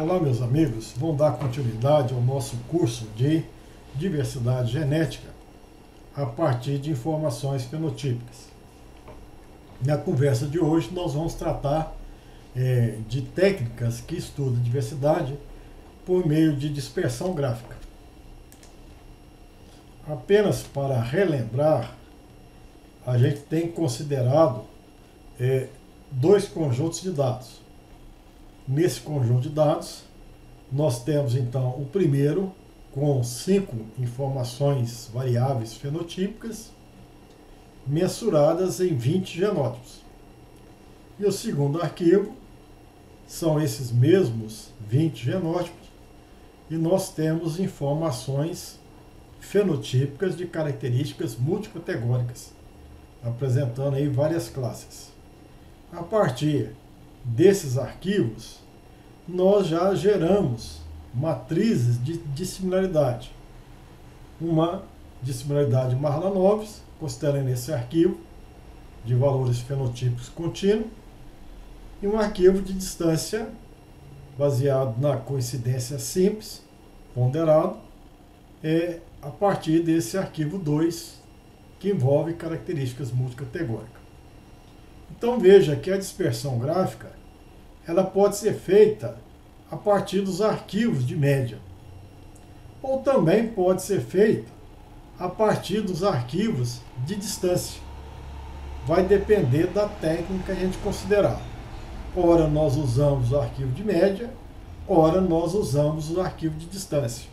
Olá, meus amigos. Vamos dar continuidade ao nosso curso de diversidade genética a partir de informações fenotípicas. Na conversa de hoje, nós vamos tratar é, de técnicas que estudam diversidade por meio de dispersão gráfica. Apenas para relembrar, a gente tem considerado é, dois conjuntos de dados Nesse conjunto de dados, nós temos então o primeiro com cinco informações variáveis fenotípicas mensuradas em 20 genótipos. E o segundo arquivo são esses mesmos 20 genótipos e nós temos informações fenotípicas de características multicategóricas, apresentando aí várias classes. A partir desses arquivos, nós já geramos matrizes de dissimilaridade. Uma dissimilaridade Marlanoves, considerando esse arquivo de valores fenotípicos contínuos, e um arquivo de distância baseado na coincidência simples, ponderado, é a partir desse arquivo 2, que envolve características multicategóricas. Então veja que a dispersão gráfica ela pode ser feita a partir dos arquivos de média. Ou também pode ser feita a partir dos arquivos de distância. Vai depender da técnica que a gente considerar. Ora nós usamos o arquivo de média, ora nós usamos o arquivo de distância.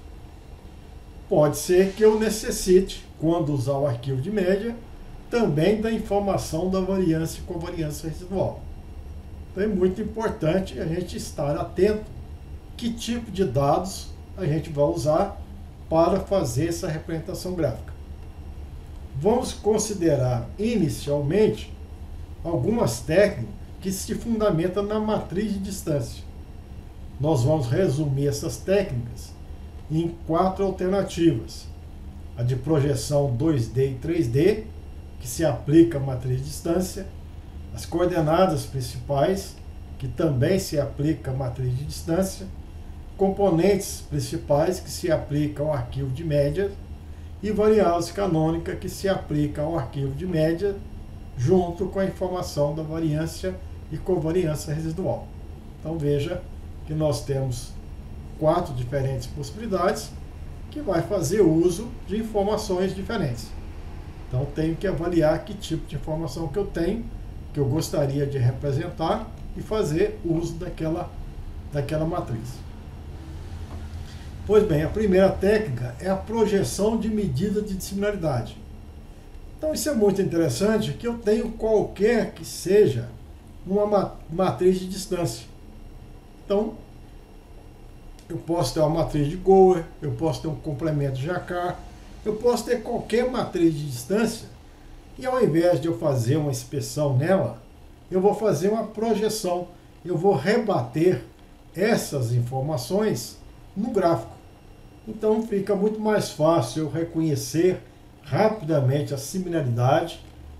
Pode ser que eu necessite, quando usar o arquivo de média, também da informação da variância com variância residual. Então é muito importante a gente estar atento que tipo de dados a gente vai usar para fazer essa representação gráfica. Vamos considerar inicialmente algumas técnicas que se fundamentam na matriz de distância. Nós vamos resumir essas técnicas em quatro alternativas: a de projeção 2D e 3D, que se aplica à matriz de distância, as coordenadas principais, que também se aplica à matriz de distância, componentes principais, que se aplica ao arquivo de média, e variáveis canônica, que se aplica ao arquivo de média, junto com a informação da variância e covariância residual. Então veja que nós temos quatro diferentes possibilidades que vai fazer uso de informações diferentes. Então tenho que avaliar que tipo de informação que eu tenho que eu gostaria de representar e fazer uso daquela, daquela matriz. Pois bem, a primeira técnica é a projeção de medida de dissimilaridade. Então isso é muito interessante, que eu tenho qualquer que seja uma matriz de distância. Então, eu posso ter uma matriz de Goer, eu posso ter um complemento de Jacquard, eu posso ter qualquer matriz de distância e ao invés de eu fazer uma inspeção nela, eu vou fazer uma projeção. Eu vou rebater essas informações no gráfico. Então fica muito mais fácil eu reconhecer rapidamente a similaridade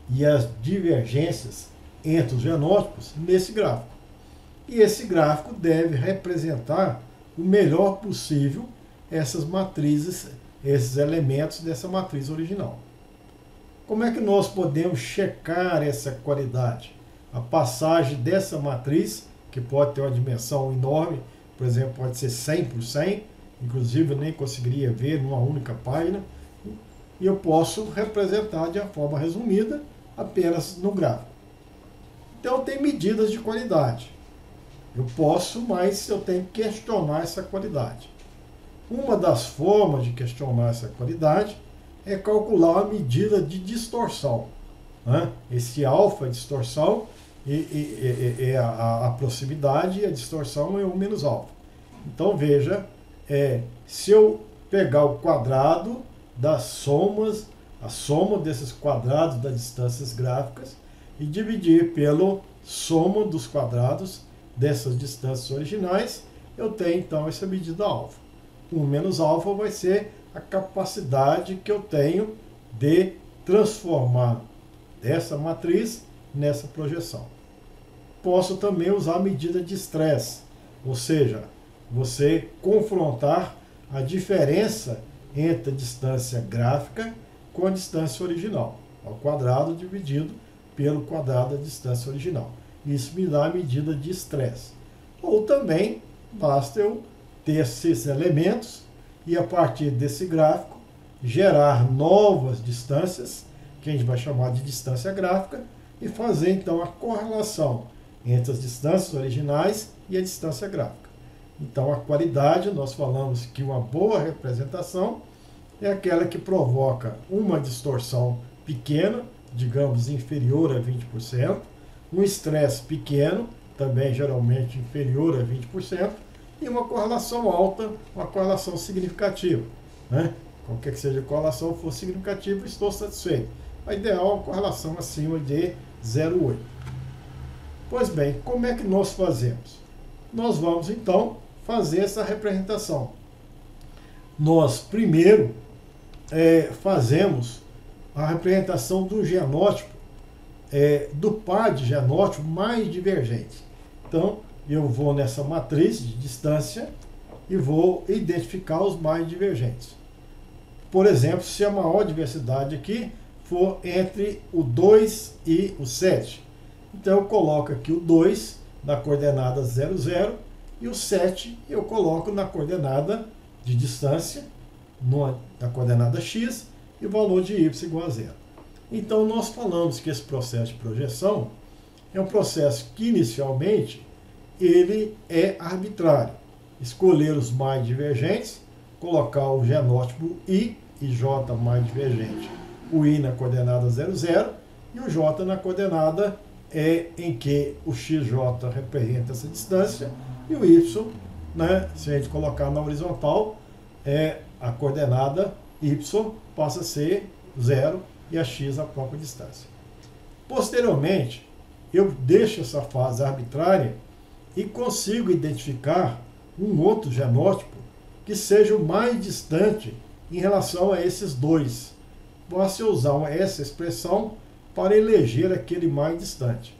e as divergências entre os genótipos nesse gráfico. E esse gráfico deve representar o melhor possível essas matrizes, esses elementos dessa matriz original. Como é que nós podemos checar essa qualidade? A passagem dessa matriz, que pode ter uma dimensão enorme, por exemplo, pode ser 100 por 100, inclusive eu nem conseguiria ver numa única página, e eu posso representar de uma forma resumida apenas no gráfico. Então tem medidas de qualidade. Eu posso, mas eu tenho que questionar essa qualidade. Uma das formas de questionar essa qualidade é calcular a medida de distorção. Né? Esse alfa, distorção, é a, a, proximidade e a distorção é 1 menos alfa. Então veja, é, se eu pegar o quadrado das somas, a soma desses quadrados das distâncias gráficas e dividir pelo soma dos quadrados dessas distâncias originais, eu tenho então essa medida alfa. 1 menos alfa vai ser a capacidade que eu tenho de transformar dessa matriz nessa projeção. Posso também usar a medida de estresse, ou seja, você confrontar a diferença entre a distância gráfica com a distância original, ao quadrado dividido pelo quadrado da distância original. Isso me dá a medida de estresse. Ou também basta eu ter esses elementos e a partir desse gráfico gerar novas distâncias, que a gente vai chamar de distância gráfica, e fazer então a correlação entre as distâncias originais e a distância gráfica. Então a qualidade, nós falamos que uma boa representação é aquela que provoca uma distorção pequena, digamos inferior a 20%, um estresse pequeno, também geralmente inferior a 20%, e uma correlação alta, uma correlação significativa. Né? Qualquer que seja a correlação for significativa, estou satisfeito. A ideal é uma correlação acima de 0,8. Pois bem, como é que nós fazemos? Nós vamos então fazer essa representação. Nós primeiro é, fazemos a representação do genótipo, é, do par de genótipo mais divergente. Então, eu vou nessa matriz de distância e vou identificar os mais divergentes. Por exemplo, se a maior diversidade aqui for entre o 2 e o 7. Então eu coloco aqui o 2 na coordenada 0, 0 e o 7 eu coloco na coordenada de distância, na coordenada x, e o valor de y igual a zero. Então nós falamos que esse processo de projeção é um processo que inicialmente ele é arbitrário. Escolher os mais divergentes, colocar o genótipo I e J mais divergente. O I na coordenada 0, 0 e o J na coordenada é em que o XJ representa essa distância e o Y, né, se a gente colocar na horizontal, é a coordenada Y passa a ser zero e a X a própria distância. Posteriormente, eu deixo essa fase arbitrária e consigo identificar um outro genótipo que seja o mais distante em relação a esses dois. Posso usar essa expressão para eleger aquele mais distante.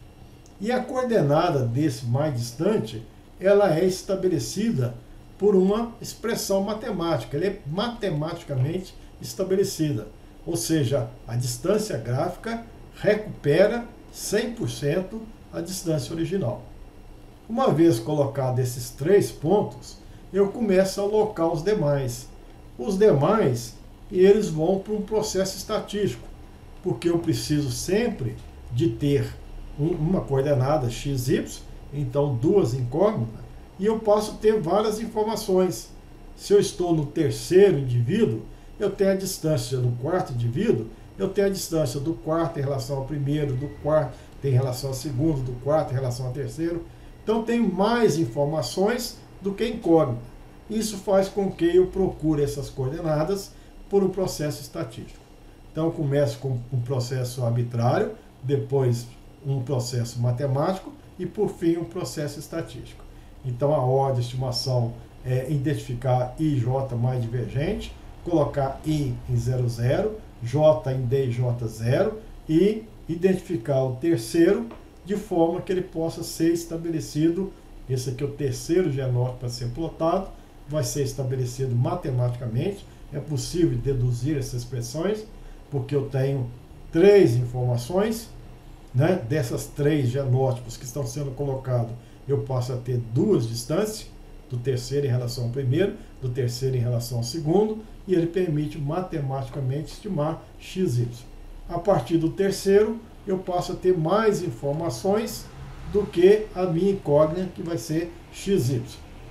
E a coordenada desse mais distante, ela é estabelecida por uma expressão matemática, ela é matematicamente estabelecida. Ou seja, a distância gráfica recupera 100% a distância original. Uma vez colocado esses três pontos, eu começo a alocar os demais. Os demais, eles vão para um processo estatístico, porque eu preciso sempre de ter uma coordenada x, y, então duas incógnitas, e eu posso ter várias informações. Se eu estou no terceiro indivíduo, eu tenho a distância do quarto indivíduo, eu tenho a distância do quarto em relação ao primeiro, do quarto em relação ao segundo, do quarto em relação ao terceiro. Então tenho mais informações do que incógnita. Isso faz com que eu procure essas coordenadas por um processo estatístico. Então começo com um processo arbitrário, depois um processo matemático e por fim um processo estatístico. Então a ordem de estimação é identificar I J mais divergente, colocar I em 00, J em D e J0 e identificar o terceiro de forma que ele possa ser estabelecido. Esse aqui é o terceiro genótipo para ser plotado, vai ser estabelecido matematicamente. É possível deduzir essas expressões, porque eu tenho três informações, né? dessas três genótipos que estão sendo colocados, eu posso ter duas distâncias, do terceiro em relação ao primeiro, do terceiro em relação ao segundo, e ele permite matematicamente estimar xy. A partir do terceiro, eu passo a ter mais informações do que a minha incógnita, que vai ser xy.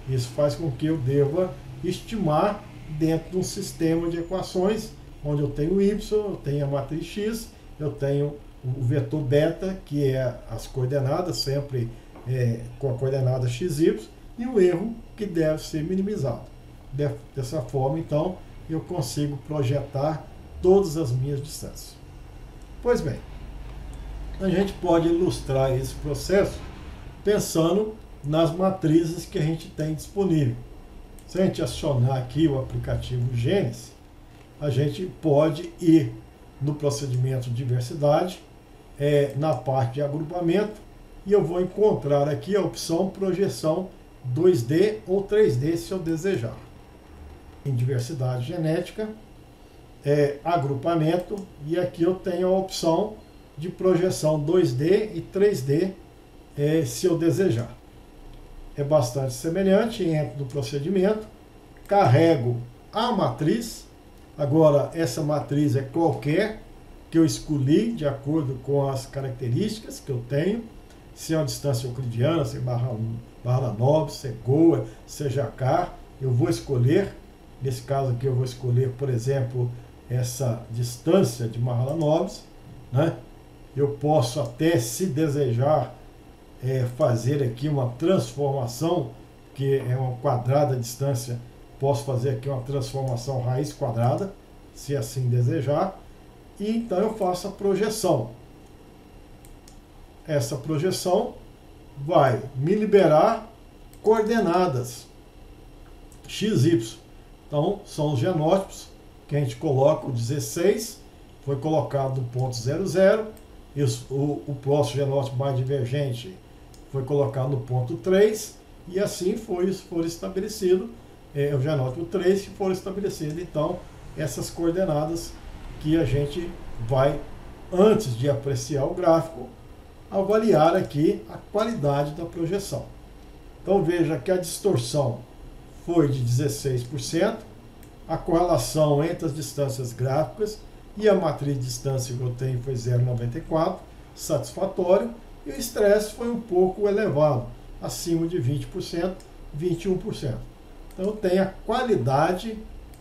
Isso faz com que eu deva estimar dentro de um sistema de equações, onde eu tenho y, eu tenho a matriz x, eu tenho o vetor beta, que é as coordenadas, sempre é, com a coordenada xy, e o erro que deve ser minimizado. Dessa forma, então, eu consigo projetar todas as minhas distâncias. Pois bem, a gente pode ilustrar esse processo pensando nas matrizes que a gente tem disponível. Se a gente acionar aqui o aplicativo Gênesis, a gente pode ir no procedimento de diversidade, é, na parte de agrupamento, e eu vou encontrar aqui a opção projeção 2D ou 3D se eu desejar. Em diversidade genética, é, agrupamento, e aqui eu tenho a opção de projeção 2D e 3D é, se eu desejar. É bastante semelhante, entro no procedimento, carrego a matriz, agora essa matriz é qualquer que eu escolhi de acordo com as características que eu tenho, se é uma distância euclidiana, se é barra, barra 9, se é Goa, se é Jacar, eu vou escolher, nesse caso aqui eu vou escolher, por exemplo, essa distância de Mahalanobis, né? Eu posso até, se desejar, é, fazer aqui uma transformação, que é uma quadrada distância, posso fazer aqui uma transformação raiz quadrada, se assim desejar, e então eu faço a projeção. Essa projeção vai me liberar coordenadas x, y. Então, são os genótipos que a gente coloca o 16, foi colocado no ponto 00, e o, o próximo genótipo mais divergente foi colocado no ponto 3, e assim foi, foi estabelecido é, o genótipo 3 que foram estabelecido. Então, essas coordenadas que a gente vai, antes de apreciar o gráfico, avaliar aqui a qualidade da projeção. Então veja que a distorção foi de 16%, a correlação entre as distâncias gráficas e a matriz de distância que eu tenho foi 0,94, satisfatório, e o estresse foi um pouco elevado, acima de 20%, 21%. Então tem a qualidade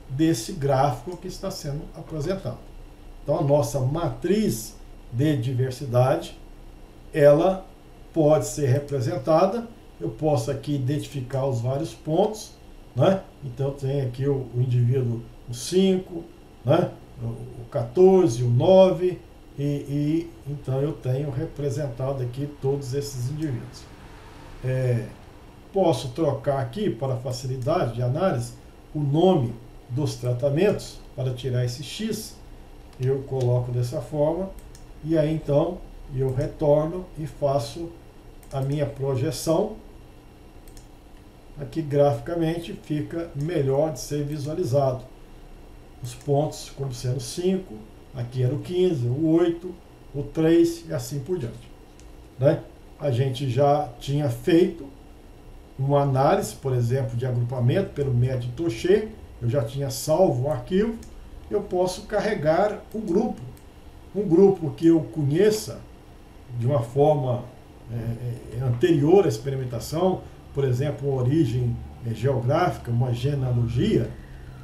desse gráfico que está sendo apresentado. Então a nossa matriz de diversidade, ela pode ser representada, eu posso aqui identificar os vários pontos, né? Então tem aqui o, o indivíduo o 5, né? O 14, o 9, e, e, então eu tenho representado aqui todos esses indivíduos. É, posso trocar aqui, para facilidade de análise, o nome dos tratamentos para tirar esse X. Eu coloco dessa forma e aí então eu retorno e faço a minha projeção aqui graficamente fica melhor de ser visualizado. Os pontos como sendo 5, aqui era o 15, o 8, o 3 e assim por diante. Né? A gente já tinha feito uma análise, por exemplo, de agrupamento pelo método Toché, eu já tinha salvo o arquivo, eu posso carregar o grupo. Um grupo que eu conheça de uma forma é, é anterior à experimentação, por exemplo, uma origem é, geográfica, uma genealogia,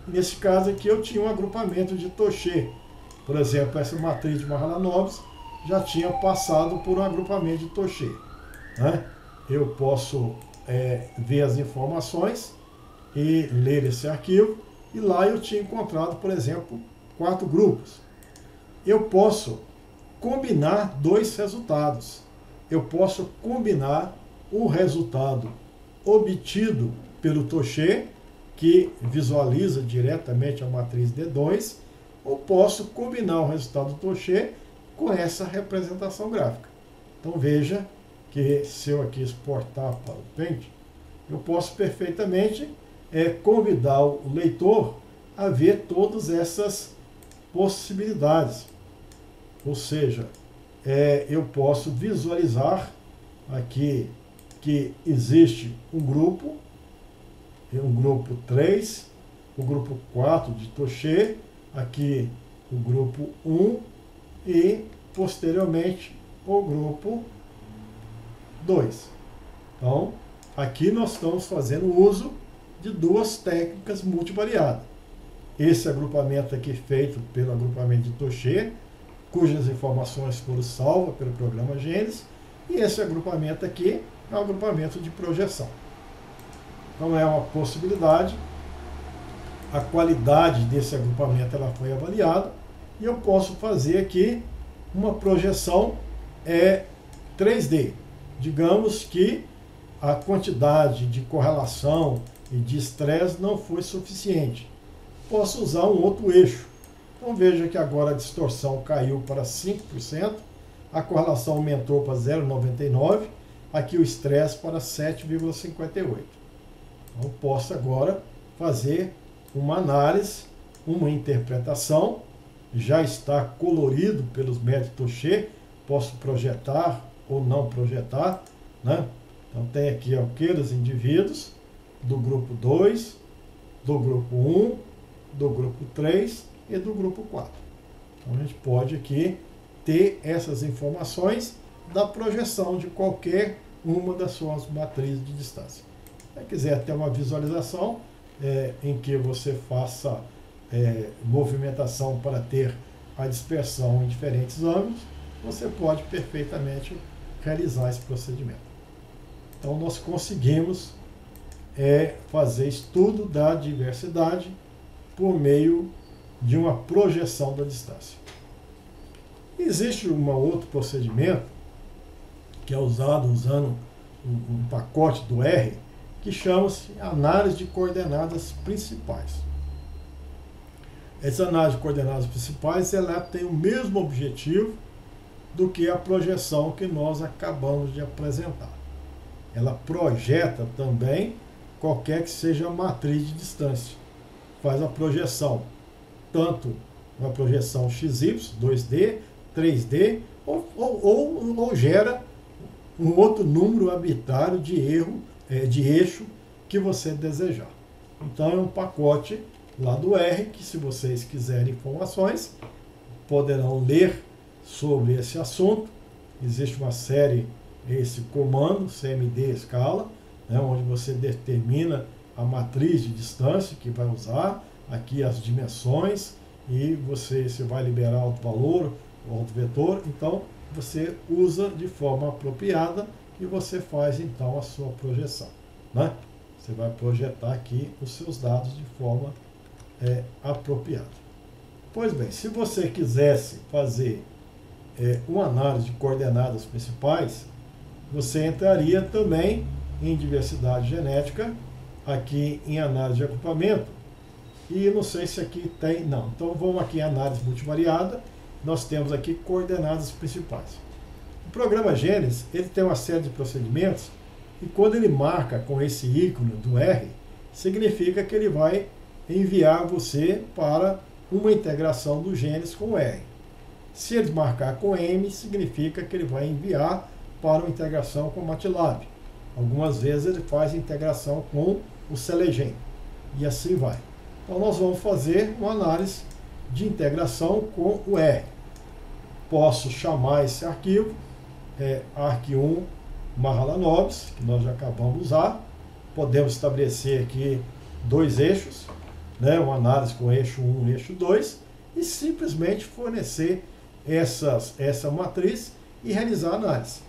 nesse caso aqui eu tinha um agrupamento de Toché. Por exemplo, essa matriz de Mahalanobis já tinha passado por um agrupamento de Toché. Né? Eu posso é, ver as informações e ler esse arquivo, e lá eu tinha encontrado, por exemplo, quatro grupos. Eu posso combinar dois resultados. Eu posso combinar o resultado obtido pelo Toché, que visualiza diretamente a matriz D2, ou posso combinar o resultado do Toché com essa representação gráfica. Então veja que se eu aqui exportar para o Paint, eu posso perfeitamente é, convidar o leitor a ver todas essas possibilidades. Ou seja, é, eu posso visualizar aqui que existe um grupo, um grupo 3, o grupo 4 de Toché, aqui o grupo 1 e posteriormente o grupo 2. Então, aqui nós estamos fazendo uso de duas técnicas multivariadas. Esse agrupamento aqui feito pelo agrupamento de Toché, cujas informações foram salvas pelo programa Gênesis, e esse agrupamento aqui é um agrupamento de projeção. Então é uma possibilidade, a qualidade desse agrupamento ela foi avaliada, e eu posso fazer aqui uma projeção é 3D. Digamos que a quantidade de correlação e de estresse não foi suficiente. Posso usar um outro eixo. Então veja que agora a distorção caiu para 5%, a correlação aumentou para 0,99%, aqui o estresse para 7,58%. Então, posso agora fazer uma análise, uma interpretação, já está colorido pelos métodos Touché, posso projetar ou não projetar, né? Então tem aqui aqueles indivíduos do grupo 2, do grupo 1, do grupo 3 e do grupo 4. Então a gente pode aqui ter essas informações da projeção de qualquer uma das suas matrizes de distância. Se quiser ter uma visualização é, em que você faça é, movimentação para ter a dispersão em diferentes ângulos, você pode perfeitamente realizar esse procedimento. Então nós conseguimos é, fazer estudo da diversidade por meio de uma projeção da distância. Existe um outro procedimento que é usado usando um, um pacote do R que chama-se análise de coordenadas principais. Essa análise de coordenadas principais ela tem o mesmo objetivo do que a projeção que nós acabamos de apresentar. Ela projeta também qualquer que seja a matriz de distância. Faz a projeção, tanto uma projeção XY, 2D, 3D, ou, ou, ou, ou gera um outro número arbitrário de erro, de eixo que você desejar. Então é um pacote lá do R que se vocês quiserem informações, poderão ler sobre esse assunto. Existe uma série, esse comando, CMD escala, né, onde você determina a matriz de distância que vai usar, aqui as dimensões, e você, você vai liberar o valor, o alto vetor, então você usa de forma apropriada e você faz então a sua projeção. Né? Você vai projetar aqui os seus dados de forma é, apropriada. Pois bem, se você quisesse fazer é, uma análise de coordenadas principais, você entraria também em diversidade genética, aqui em análise de agrupamento, e não sei se aqui tem, não. Então vamos aqui em análise multivariada, nós temos aqui coordenadas principais. O programa Gênesis, ele tem uma série de procedimentos, e quando ele marca com esse ícone do R, significa que ele vai enviar você para uma integração do Gênesis com o R. Se ele marcar com M, significa que ele vai enviar para uma integração com o MATLAB. Algumas vezes ele faz integração com o Selegen. E assim vai. Então nós vamos fazer uma análise de integração com o R. Posso chamar esse arquivo, é, arq1 Mahalanobis, que nós já acabamos de usar. Podemos estabelecer aqui dois eixos, né, uma análise com eixo 1 e eixo 2, e simplesmente fornecer essas, essa matriz e realizar a análise.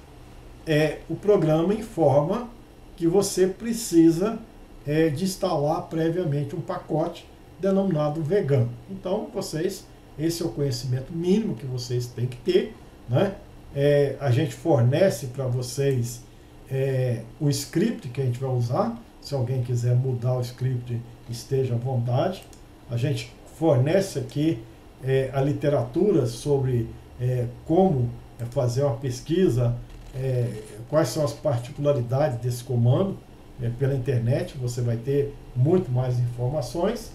É, o programa informa que você precisa é, de instalar previamente um pacote denominado vegan. Então, vocês, esse é o conhecimento mínimo que vocês têm que ter. Né? É, a gente fornece para vocês é, o script que a gente vai usar. Se alguém quiser mudar o script, esteja à vontade. A gente fornece aqui é, a literatura sobre é, como é, fazer uma pesquisa, é, quais são as particularidades desse comando pela internet, você vai ter muito mais informações,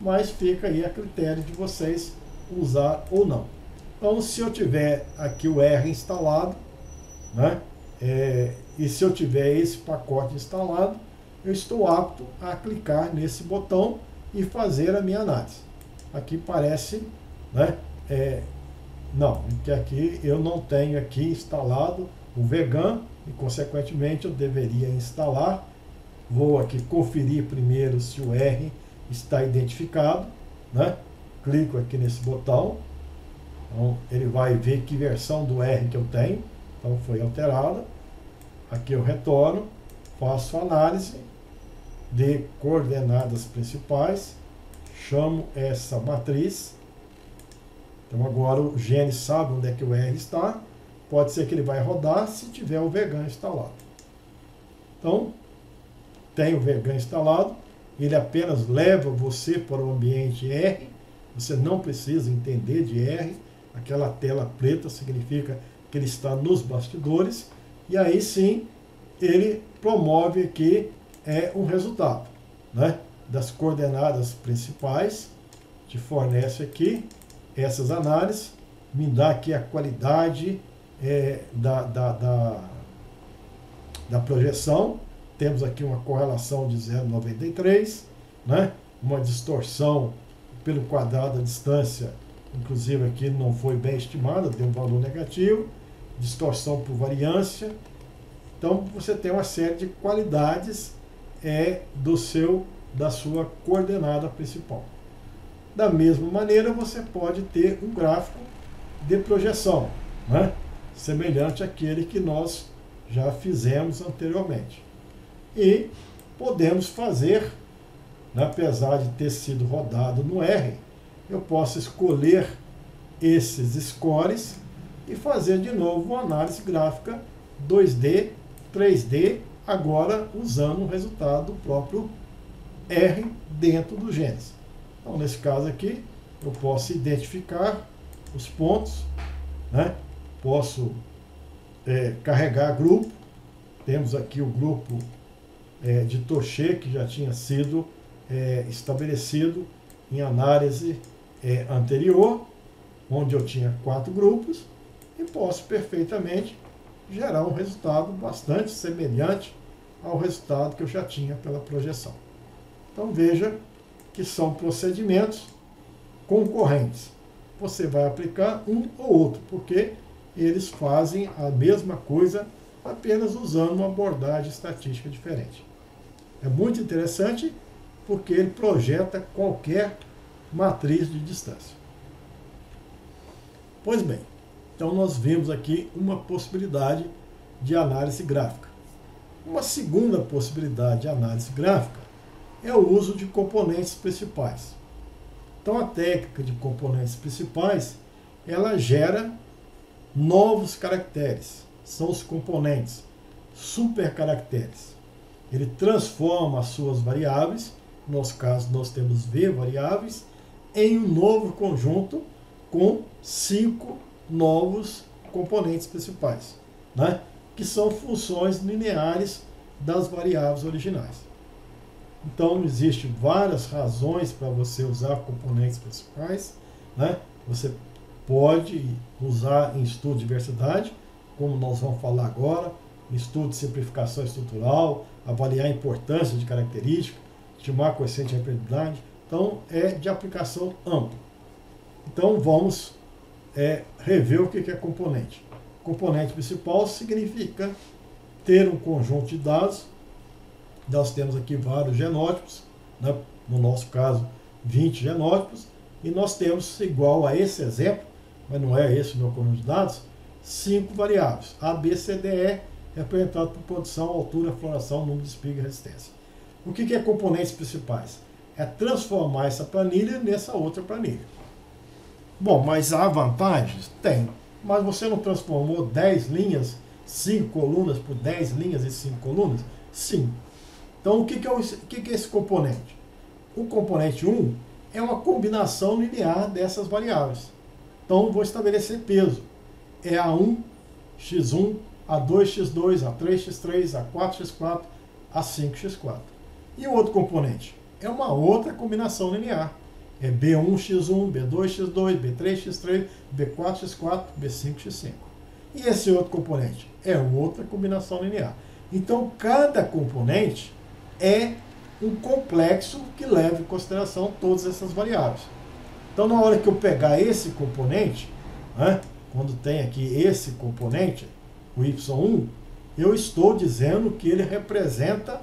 mas fica aí a critério de vocês usar ou não. Então, se eu tiver aqui o R instalado, né, é, e se eu tiver esse pacote instalado, eu estou apto a clicar nesse botão e fazer a minha análise. Aqui parece né? É, não, que aqui eu não tenho aqui instalado o vegan e consequentemente eu deveria instalar. Vou aqui conferir primeiro se o R está identificado, né? Clico aqui nesse botão. Então ele vai ver que versão do R que eu tenho. Então foi alterada. Aqui eu retorno, faço análise de coordenadas principais, chamo essa matriz então agora o Gene sabe onde é que o R está. Pode ser que ele vai rodar se tiver o vegan instalado. Então, tem o vegan instalado. Ele apenas leva você para o ambiente R. Você não precisa entender de R. Aquela tela preta significa que ele está nos bastidores. E aí sim, ele promove aqui é, um resultado. né, das coordenadas principais, te fornece aqui essas análises, me dá aqui a qualidade é, da, da, da, da projeção, temos aqui uma correlação de 0,93, né, uma distorção pelo quadrado da distância, inclusive aqui não foi bem estimada, deu um valor negativo, distorção por variância. Então você tem uma série de qualidades é, do seu da sua coordenada principal. Da mesma maneira, você pode ter um gráfico de projeção, né? semelhante àquele que nós já fizemos anteriormente. E podemos fazer, né, apesar de ter sido rodado no R, eu posso escolher esses scores e fazer de novo uma análise gráfica 2D, 3D, agora usando o resultado do próprio R dentro do Gênesis. Então, nesse caso aqui, eu posso identificar os pontos, né? posso é, carregar grupo. Temos aqui o grupo é, de Toché, que já tinha sido é, estabelecido em análise é, anterior, onde eu tinha quatro grupos, e posso perfeitamente gerar um resultado bastante semelhante ao resultado que eu já tinha pela projeção. Então veja que são procedimentos concorrentes. Você vai aplicar um ou outro, porque eles fazem a mesma coisa, apenas usando uma abordagem estatística diferente. É muito interessante porque ele projeta qualquer matriz de distância. Pois bem, então nós vimos aqui uma possibilidade de análise gráfica. Uma segunda possibilidade de análise gráfica é o uso de componentes principais. Então a técnica de componentes principais, ela gera novos caracteres, são os componentes, supercaracteres. Ele transforma as suas variáveis, no nosso caso nós temos V variáveis, em um novo conjunto com cinco novos componentes principais, né? que são funções lineares das variáveis originais. Então, existem várias razões para você usar componentes principais. Né? Você pode usar em estudo de diversidade, como nós vamos falar agora, estudo de simplificação estrutural, avaliar a importância de características, estimar coeficiente de repetibilidade. Então, é de aplicação ampla. Então, vamos é, rever o que é componente. Componente principal significa ter um conjunto de dados. Nós temos aqui vários genótipos, né? no nosso caso, 20 genótipos, e nós temos, igual a esse exemplo, mas não é esse o meu conjunto de dados, cinco variáveis. A, B, C, D, E, representado por produção, altura, floração, número de espiga e resistência. O que é componentes principais? É transformar essa planilha nessa outra planilha. Bom, mas há vantagens? Tem. Mas você não transformou 10 linhas, 5 colunas por 10 linhas e 5 colunas? Sim. Então, o que, é, o, que, que é esse componente? O componente 1 é uma combinação linear dessas variáveis. Então, vou estabelecer peso. É A1, X1, A2, X2, A3, X3, A4, X4, A5, X4. E o outro componente? É uma outra combinação linear é B1x1, B2x2, B3x3, B4x4, B5x5. E esse outro componente é outra combinação linear. Então, cada componente é um complexo que leva em consideração todas essas variáveis. Então, na hora que eu pegar esse componente, né, quando tem aqui esse componente, o y1, eu estou dizendo que ele representa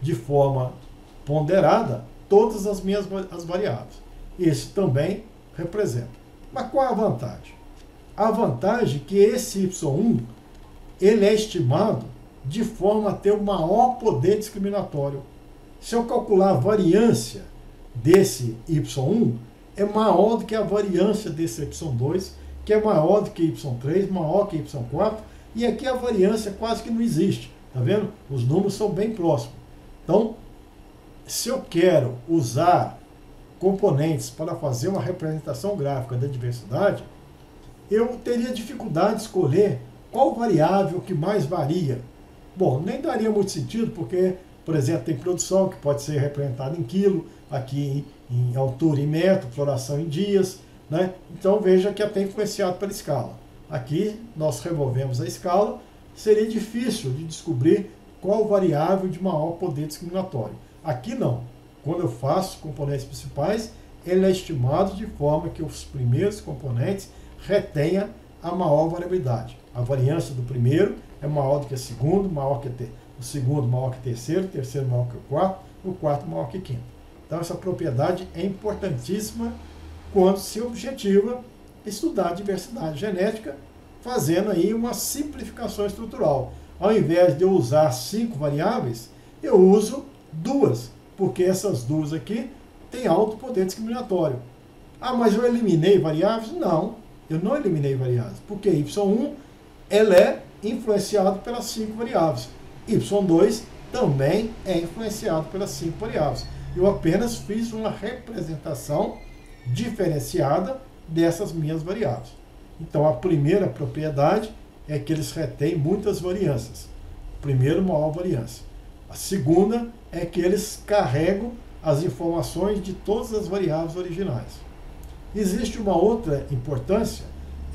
de forma ponderada todas as minhas as variáveis. Esse também representa. Mas qual a vantagem? A vantagem é que esse Y1 ele é estimado de forma a ter o maior poder discriminatório. Se eu calcular a variância desse Y1, é maior do que a variância desse Y2, que é maior do que Y3, maior que Y4, e aqui a variância quase que não existe. Tá vendo? Os números são bem próximos. Então, se eu quero usar componentes para fazer uma representação gráfica da diversidade, eu teria dificuldade de escolher qual variável que mais varia. Bom, nem daria muito sentido, porque Por exemplo, tem produção que pode ser representada em quilo, aqui em, altura em metro, floração em dias. Né? Então veja que até influenciado pela escala. Aqui nós removemos a escala, seria difícil de descobrir qual variável de maior poder discriminatório. Aqui não. Quando eu faço componentes principais, ele é estimado de forma que os primeiros componentes retenha a maior variabilidade. A variância do primeiro é maior do que o segundo, maior que o segundo maior que o terceiro, o terceiro maior que o quarto, o quarto maior que o quinto. Então essa propriedade é importantíssima quando se objetiva estudar a diversidade genética, fazendo aí uma simplificação estrutural. Ao invés de eu usar cinco variáveis, eu uso duas, porque essas duas aqui têm alto poder discriminatório. Ah, mas eu eliminei variáveis? Não, eu não eliminei variáveis, porque Y1 ela é influenciado pelas cinco variáveis. Y2 também é influenciado pelas cinco variáveis. Eu apenas fiz uma representação diferenciada dessas minhas variáveis. Então, a primeira propriedade é que eles retêm muitas variâncias. Primeiro, maior variância. A segunda é que eles carregam as informações de todas as variáveis originais. Existe uma outra importância,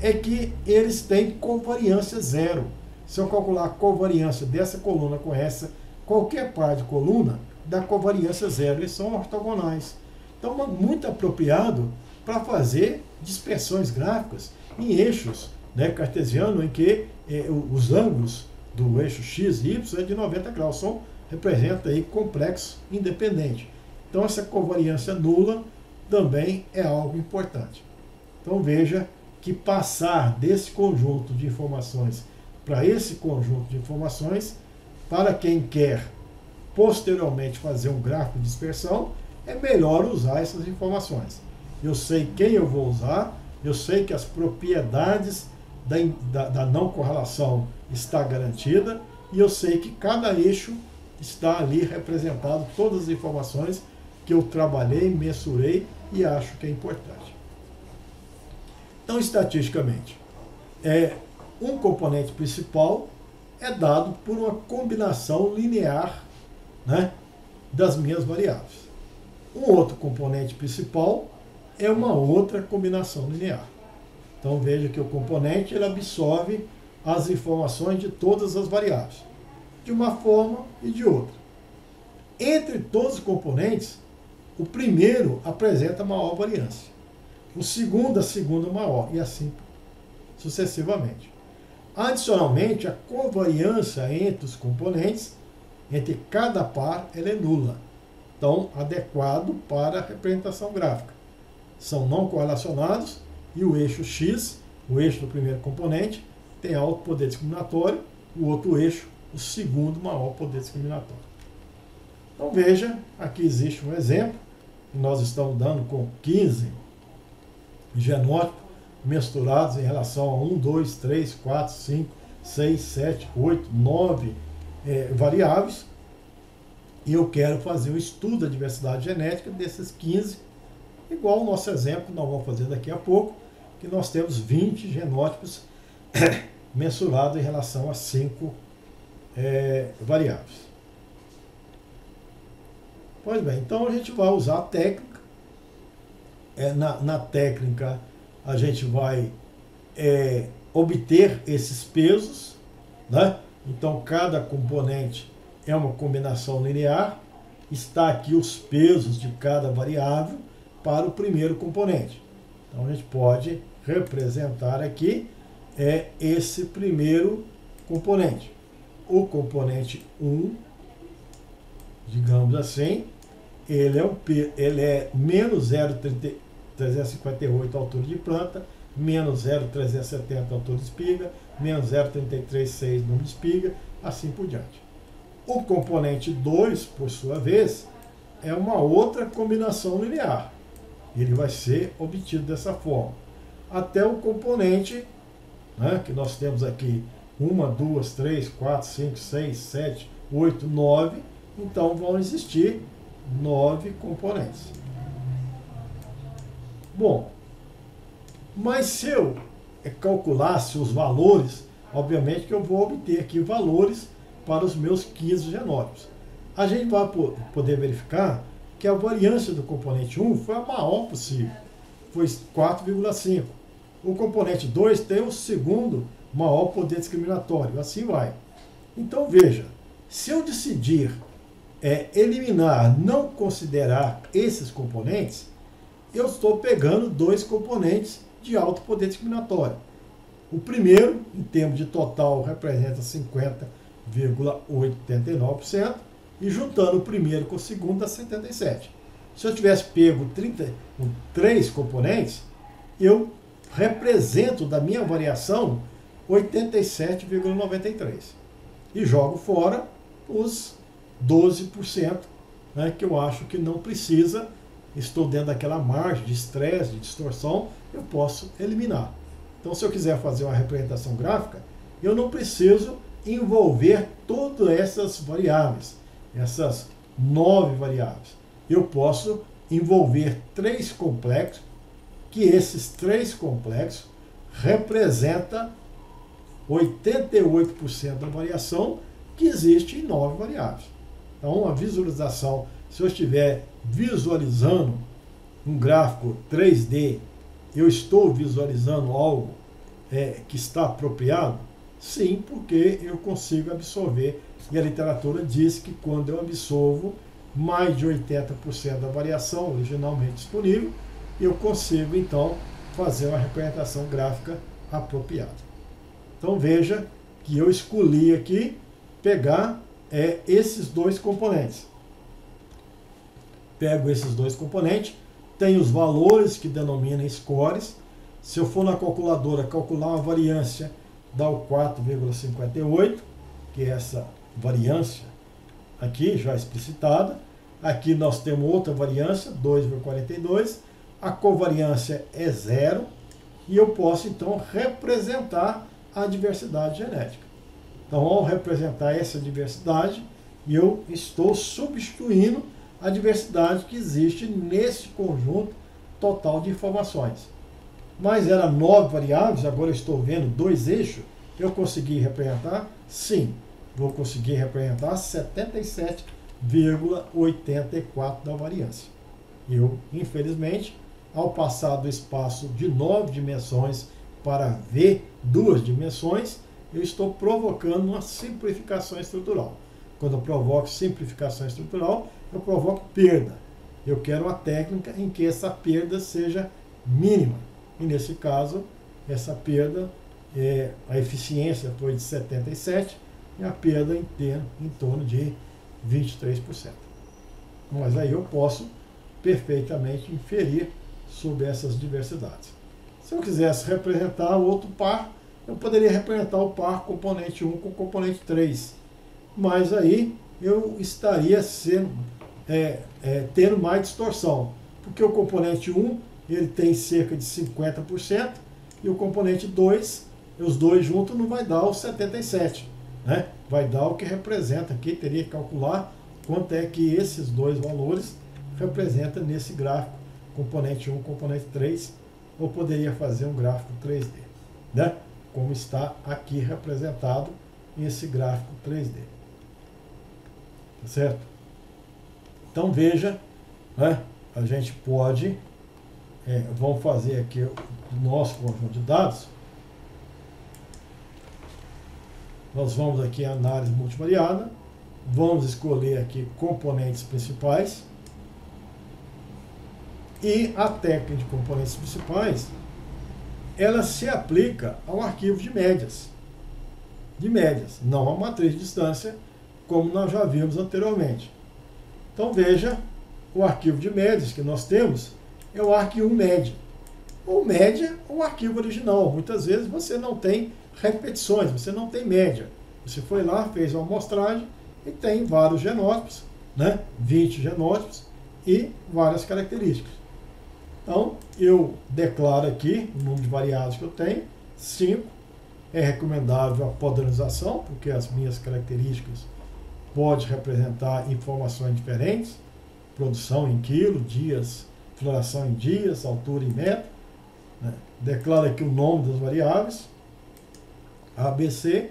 é que eles têm covariância zero. Se eu calcular a covariância dessa coluna com essa, qualquer par de coluna dá covariância zero. Eles são ortogonais. Então, muito apropriado para fazer dispersões gráficas em eixos né, cartesiano, em que eh, os ângulos do eixo x e y é de 90 graus. São, representa aí complexo independente. Então, essa covariância nula também é algo importante. Então, veja que passar desse conjunto de informações para esse conjunto de informações, para quem quer posteriormente fazer um gráfico de dispersão, é melhor usar essas informações. Eu sei quem eu vou usar, eu sei que as propriedades da, da, da não correlação está garantida e eu sei que cada eixo está ali representado todas as informações que eu trabalhei, mensurei e acho que é importante. Então, estatisticamente, é, um componente principal é dado por uma combinação linear né, das minhas variáveis. Um outro componente principal é uma outra combinação linear. Então veja que o componente ele absorve as informações de todas as variáveis, de uma forma e de outra. Entre todos os componentes, o primeiro apresenta maior variância, o segundo a segunda maior, e assim sucessivamente. Adicionalmente, a covariância entre os componentes, entre cada par, ela é nula. Então, adequado para a representação gráfica. São não correlacionados e o eixo X, o eixo do primeiro componente, tem alto poder discriminatório, o outro eixo, o segundo maior poder discriminatório. Então veja, aqui existe um exemplo, que nós estamos dando com 15 genótipos misturados em relação a 1, 2, 3, 4, 5, 6, 7, 8, 9 é, variáveis. E eu quero fazer um estudo da diversidade genética desses 15, igual o nosso exemplo que nós vamos fazer daqui a pouco, que nós temos 20 genótipos mensurados em relação a 5 é, variáveis. Pois bem, então a gente vai usar a técnica. É, na, na técnica, a gente vai é, obter esses pesos, né? Então cada componente é uma combinação linear. Está aqui os pesos de cada variável para o primeiro componente. Então a gente pode representar aqui é esse primeiro componente. O componente 1, digamos assim, ele é, um, ele é menos 0,30 358 altura de planta, menos 0,370 altura de espiga, menos 0,336 número de espiga, assim por diante. O componente 2, por sua vez, é uma outra combinação linear. Ele vai ser obtido dessa forma. Até o componente, né, que nós temos aqui, 1, 2, 3, 4, 5, 6, 7, 8, 9. Então vão existir nove componentes. Bom, mas se eu calculasse os valores, obviamente que eu vou obter aqui valores para os meus 15 genótipos. a gente vai poder verificar que a variância do componente 1 foi a maior possível, foi 4,5. O componente 2 tem o segundo maior poder discriminatório, assim vai. Então veja, se eu decidir é, eliminar, não considerar esses componentes, eu estou pegando dois componentes de alto poder discriminatório. O primeiro, em termos de total, representa 50,89%, e juntando o primeiro com o segundo dá 77%. Se eu tivesse pego 30, três componentes, eu represento da minha variação 87,93%. E jogo fora os 12%, né, que eu acho que não precisa, estou dentro daquela margem de estresse, de distorção, eu posso eliminar. Então, se eu quiser fazer uma representação gráfica, eu não preciso envolver todas essas variáveis, essas nove variáveis. Eu posso envolver três complexos, que esses três complexos representam 88% da variação que existe em nove variáveis. Então, a visualização, se eu estiver visualizando um gráfico 3D, eu estou visualizando algo é, que está apropriado? Sim, porque eu consigo absorver. E a literatura diz que quando eu absorvo mais de 80% da variação originalmente disponível, eu consigo então fazer uma representação gráfica apropriada. Então veja que eu escolhi aqui pegar é esses dois componentes. Pego esses dois componentes, tenho os valores que denominam scores. Se eu for na calculadora calcular uma variância, dá o 4,58, que é essa variância aqui já explicitada. Aqui nós temos outra variância, 2,42. A covariância é zero. E eu posso, então, representar a diversidade genética. Então, ao representar essa diversidade, eu estou substituindo a diversidade que existe nesse conjunto total de informações. Mas era nove variáveis, agora estou vendo dois eixos. Eu consegui representar? Sim, vou conseguir representar 77,84 da variância. Eu, infelizmente, ao passar do espaço de nove dimensões para ver duas dimensões, eu estou provocando uma simplificação estrutural. Quando eu provoco simplificação estrutural, eu provoco perda. Eu quero uma técnica em que essa perda seja mínima. E nesse caso, essa perda, é, a eficiência foi de 77% e a perda em, em torno de 23%. Mas aí eu posso perfeitamente inferir sobre essas diversidades. Se eu quisesse representar outro par, eu poderia representar o par componente 1 com componente 3. Mas aí eu estaria sendo, é, é, tendo mais distorção. Porque o componente 1 ele tem cerca de 50% e o componente 2, os dois juntos não vai dar os 77%. Né? Vai dar o que representa aqui, teria que calcular quanto é que esses dois valores representam nesse gráfico, componente 1, componente 3, ou poderia fazer um gráfico 3D. Né? como está aqui representado nesse gráfico 3D. Tá certo? Então veja, né, a gente pode, é, vamos fazer aqui o nosso conjunto de dados. Nós vamos aqui em análise multivariada, vamos escolher aqui componentes principais. E a técnica de componentes principais ela se aplica ao arquivo de médias. De médias, não a matriz de distância, como nós já vimos anteriormente. Então veja, o arquivo de médias que nós temos é o arquivo média. Ou média ou arquivo original. Muitas vezes você não tem repetições, você não tem média. Você foi lá, fez uma amostragem e tem vários genótipos, né? 20 genótipos e várias características. Então, eu declaro aqui o número de variáveis que eu tenho, 5. É recomendável a padronização, porque as minhas características podem representar informações diferentes, produção em quilo, dias, floração em dias, altura em metro. Né? Declaro aqui o nome das variáveis, ABC,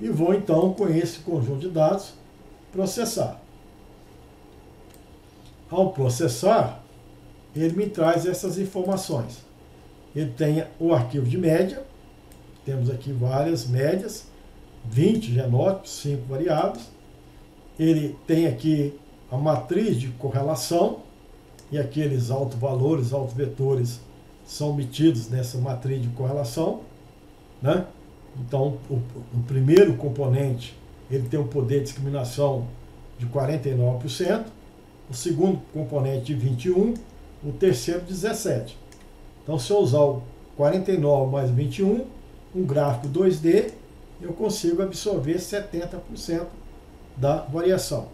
e vou então com esse conjunto de dados processar. ao processar, ele me traz essas informações. Ele tem o arquivo de média, temos aqui várias médias, 20 genótipos, 5 variáveis. Ele tem aqui a matriz de correlação, e aqueles autovalores, autovetores são metidos nessa matriz de correlação. Né? Então, o, o primeiro componente ele tem um poder de discriminação de 49%, o segundo componente de 21%, o terceiro 17%. Então, se eu usar o 49 mais 21, um gráfico 2D, eu consigo absorver 70% da variação.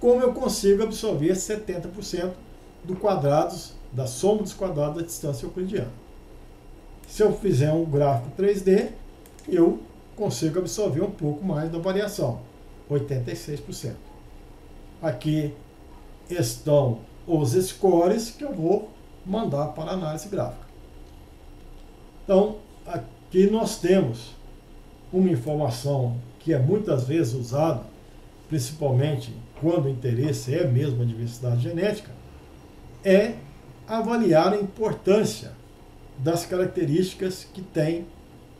Como eu consigo absorver 70% do quadrados, da soma dos quadrados da distância euclidiana? Se eu fizer um gráfico 3D, eu consigo absorver um pouco mais da variação, 86%. Aqui estão os scores que eu vou mandar para análise gráfica. Então, aqui nós temos uma informação que é muitas vezes usada, principalmente quando o interesse é mesmo a diversidade genética, é avaliar a importância das características que tem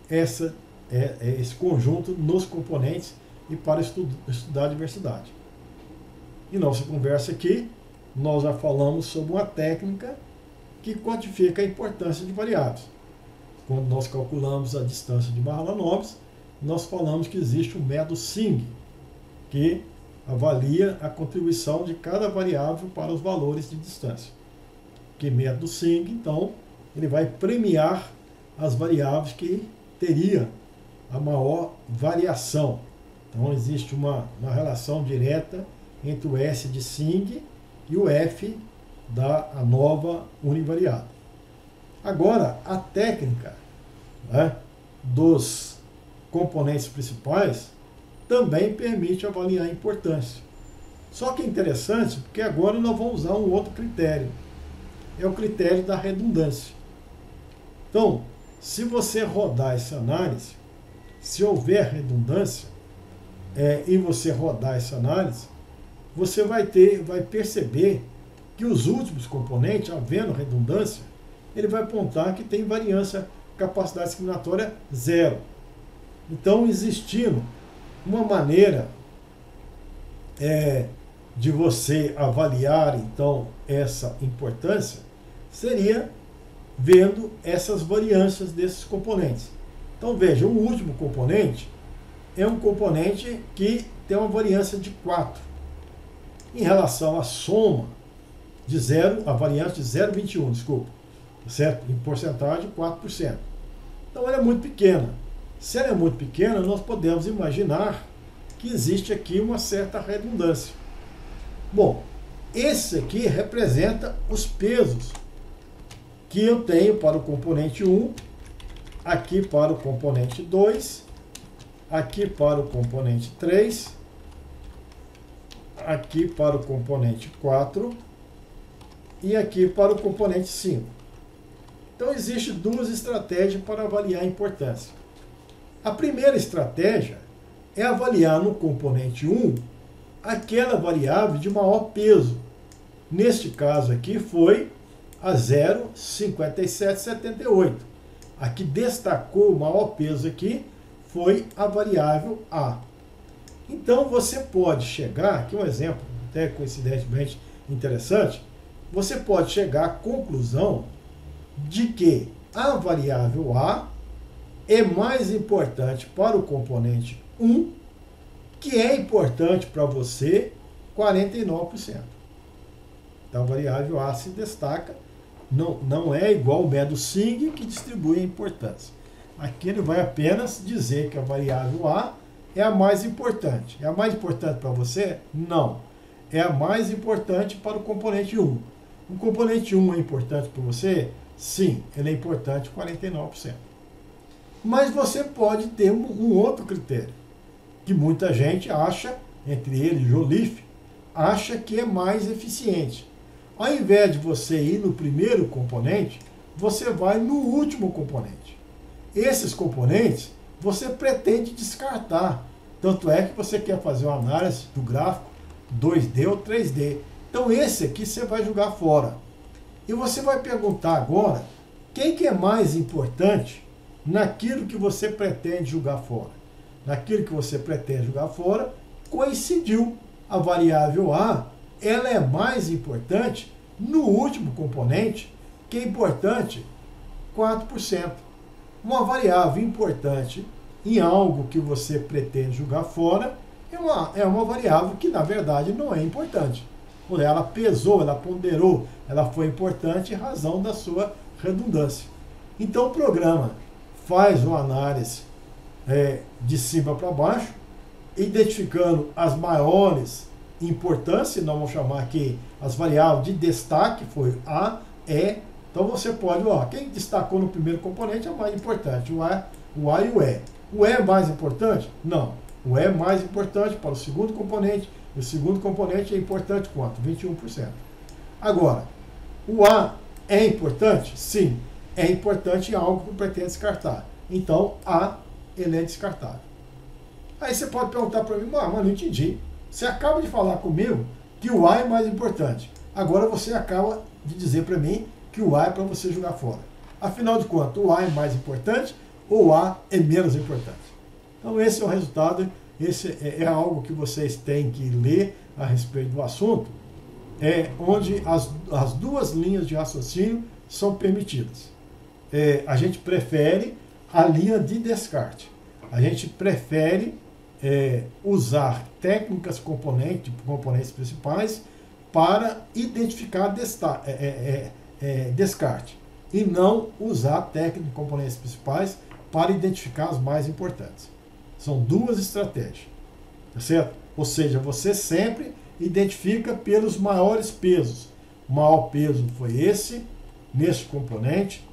essa, é, é esse conjunto nos componentes e para estudar a diversidade. E nossa conversa aqui, nós já falamos sobre uma técnica que quantifica a importância de variáveis. Quando nós calculamos a distância de Mahalanobis, nós falamos que existe o método SING, que avalia a contribuição de cada variável para os valores de distância. Que método SING, então, ele vai premiar as variáveis que teria a maior variação. Então, existe uma, uma relação direta entre o S de SING e o F da a nova univariada. Agora, a técnica né, dos componentes principais também permite avaliar a importância. Só que é interessante porque agora nós vamos usar um outro critério. É o critério da redundância. Então, se você rodar essa análise, se houver redundância, é, e você rodar essa análise, você vai ter, vai perceber que os últimos componentes, havendo redundância, ele vai apontar que tem variância, capacidade discriminatória zero. Então, existindo uma maneira é, de você avaliar então essa importância seria vendo essas variâncias desses componentes. Então veja, o último componente é um componente que tem uma variância de 4. Em relação à soma de 0, a variância de 0,21, desculpa, certo? Em porcentagem, 4%. Então ela é muito pequena. Se ela é muito pequena, nós podemos imaginar que existe aqui uma certa redundância. Bom, esse aqui representa os pesos que eu tenho para o componente 1, aqui para o componente 2, aqui para o componente 3, aqui para o componente 4 e aqui para o componente 5. Então, existem duas estratégias para avaliar a importância. A primeira estratégia é avaliar no componente 1 aquela variável de maior peso. Neste caso aqui foi a 0,5778. A que destacou o maior peso aqui foi a variável A. Então você pode chegar, aqui um exemplo até coincidentemente interessante, você pode chegar à conclusão de que a variável A é mais importante para o componente 1, que é importante para você 49%. Então a variável A se destaca não, não é igual o método SIG que distribui a importância. Aqui ele vai apenas dizer que a variável A é a mais importante. É a mais importante para você? Não. É a mais importante para o componente 1. O componente 1 é importante para você? Sim, ele é importante 49%. Mas você pode ter um, um outro critério, que muita gente acha, entre eles Joliffe, acha que é mais eficiente. Ao invés de você ir no primeiro componente, você vai no último componente. Esses componentes você pretende descartar. Tanto é que você quer fazer uma análise do gráfico 2D ou 3D. Então esse aqui você vai jogar fora. E você vai perguntar agora, quem que é mais importante naquilo que você pretende jogar fora? Naquilo que você pretende jogar fora, coincidiu a variável A, ela é mais importante no último componente, que é importante 4%. Uma variável importante em algo que você pretende jogar fora é uma, é uma variável que, na verdade, não é importante. Ela pesou, ela ponderou, ela foi importante em razão da sua redundância. Então, o programa faz uma análise é, de cima para baixo, identificando as maiores importâncias, nós vamos chamar aqui as variáveis de destaque, foi A, E. Então você pode, ó, quem destacou no primeiro componente é o mais importante, o A, o A e o E. O E é mais importante? Não. O E é mais importante para o segundo componente, e o segundo componente é importante quanto? 21%. Agora, o A é importante? Sim, é importante em algo que pretende descartar. Então, A ele é descartável. Aí você pode perguntar para mim, ah, mas não entendi. Você acaba de falar comigo que o A é mais importante. Agora você acaba de dizer para mim que o A é para você jogar fora. Afinal de contas, o A é mais importante ou o A é menos importante? Então esse é o resultado, esse é, é algo que vocês têm que ler a respeito do assunto, é onde as, as duas linhas de raciocínio são permitidas. É, a gente prefere a linha de descarte. A gente prefere é, usar técnicas componente, componentes principais para identificar desta, é, é, descarte e não usar técnicas de componentes principais para identificar as mais importantes. São duas estratégias, tá certo? Ou seja, você sempre identifica pelos maiores pesos. O maior peso foi esse, nesse componente,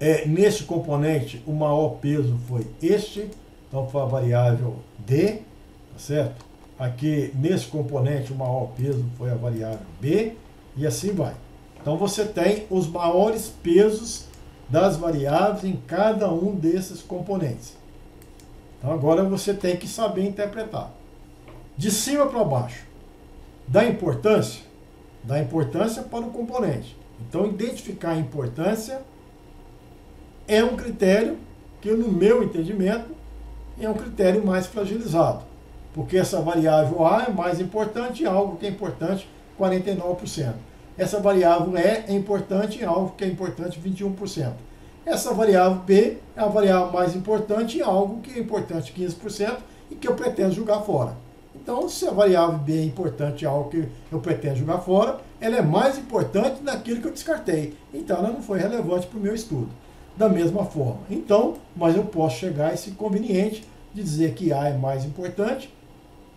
é, neste componente, o maior peso foi este, então foi a variável D, tá certo? Aqui, nesse componente, o maior peso foi a variável B, e assim vai. Então você tem os maiores pesos das variáveis em cada um desses componentes. Então agora você tem que saber interpretar. De cima para baixo, dá importância? Dá importância para o componente. Então identificar a importância é um critério que, no meu entendimento, é um critério mais fragilizado, porque essa variável A é mais importante algo que é importante 49%. Essa variável E é importante em algo que é importante 21%. Essa variável B é a variável mais importante em algo que é importante 15% e que eu pretendo jogar fora. Então, se a variável B é importante em algo que eu pretendo jogar fora, ela é mais importante naquilo que eu descartei. Então, ela não foi relevante para o meu estudo da mesma forma. Então, mas eu posso chegar a esse conveniente de dizer que A é mais importante,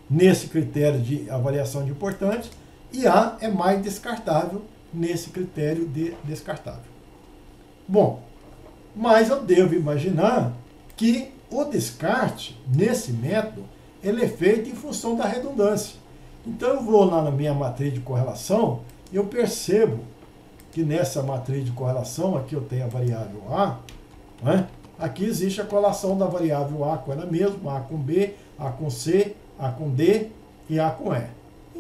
nesse critério de avaliação de importante, e A é mais descartável nesse critério de descartável. Bom, mas eu devo imaginar que o descarte, nesse método, ele é feito em função da redundância. Então eu vou lá na minha matriz de correlação, eu percebo que nessa matriz de correlação, aqui eu tenho a variável A, né? aqui existe a correlação da variável A com ela mesma, A com B, A com C, A com D e A com E.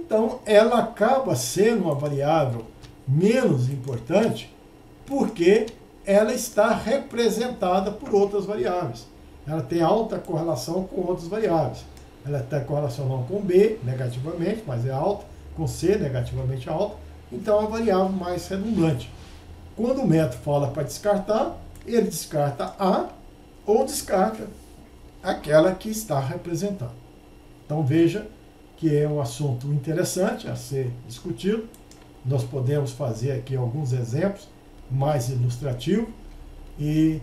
Então, ela acaba sendo uma variável menos importante porque ela está representada por outras variáveis. Ela tem alta correlação com outras variáveis. Ela tem correlação não com B, negativamente, mas é alta, com C, negativamente alta, então é uma variável mais redundante. Quando o método fala para descartar, ele descarta A ou descarta aquela que está representando. Então veja que é um assunto interessante a ser discutido. Nós podemos fazer aqui alguns exemplos mais ilustrativos e,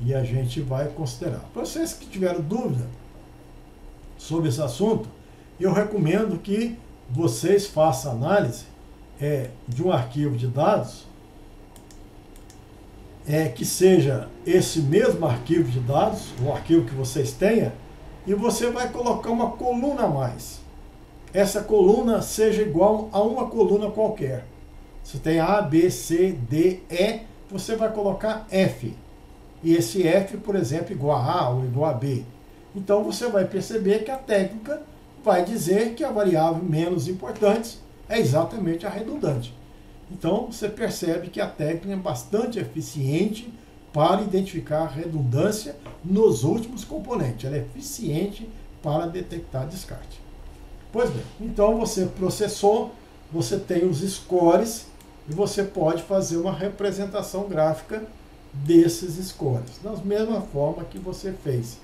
e a gente vai considerar. Para vocês que tiveram dúvida sobre esse assunto, eu recomendo que vocês façam análise é, de um arquivo de dados é, que seja esse mesmo arquivo de dados, o arquivo que vocês tenham, e você vai colocar uma coluna a mais. Essa coluna seja igual a uma coluna qualquer. Se tem A, B, C, D, E, você vai colocar F. E esse F, por exemplo, igual a A ou igual a B. Então você vai perceber que a técnica vai dizer que a variável menos importante é exatamente a redundante. Então você percebe que a técnica é bastante eficiente para identificar a redundância nos últimos componentes. Ela é eficiente para detectar descarte. Pois bem, então você processou, você tem os scores e você pode fazer uma representação gráfica desses scores, da mesma forma que você fez.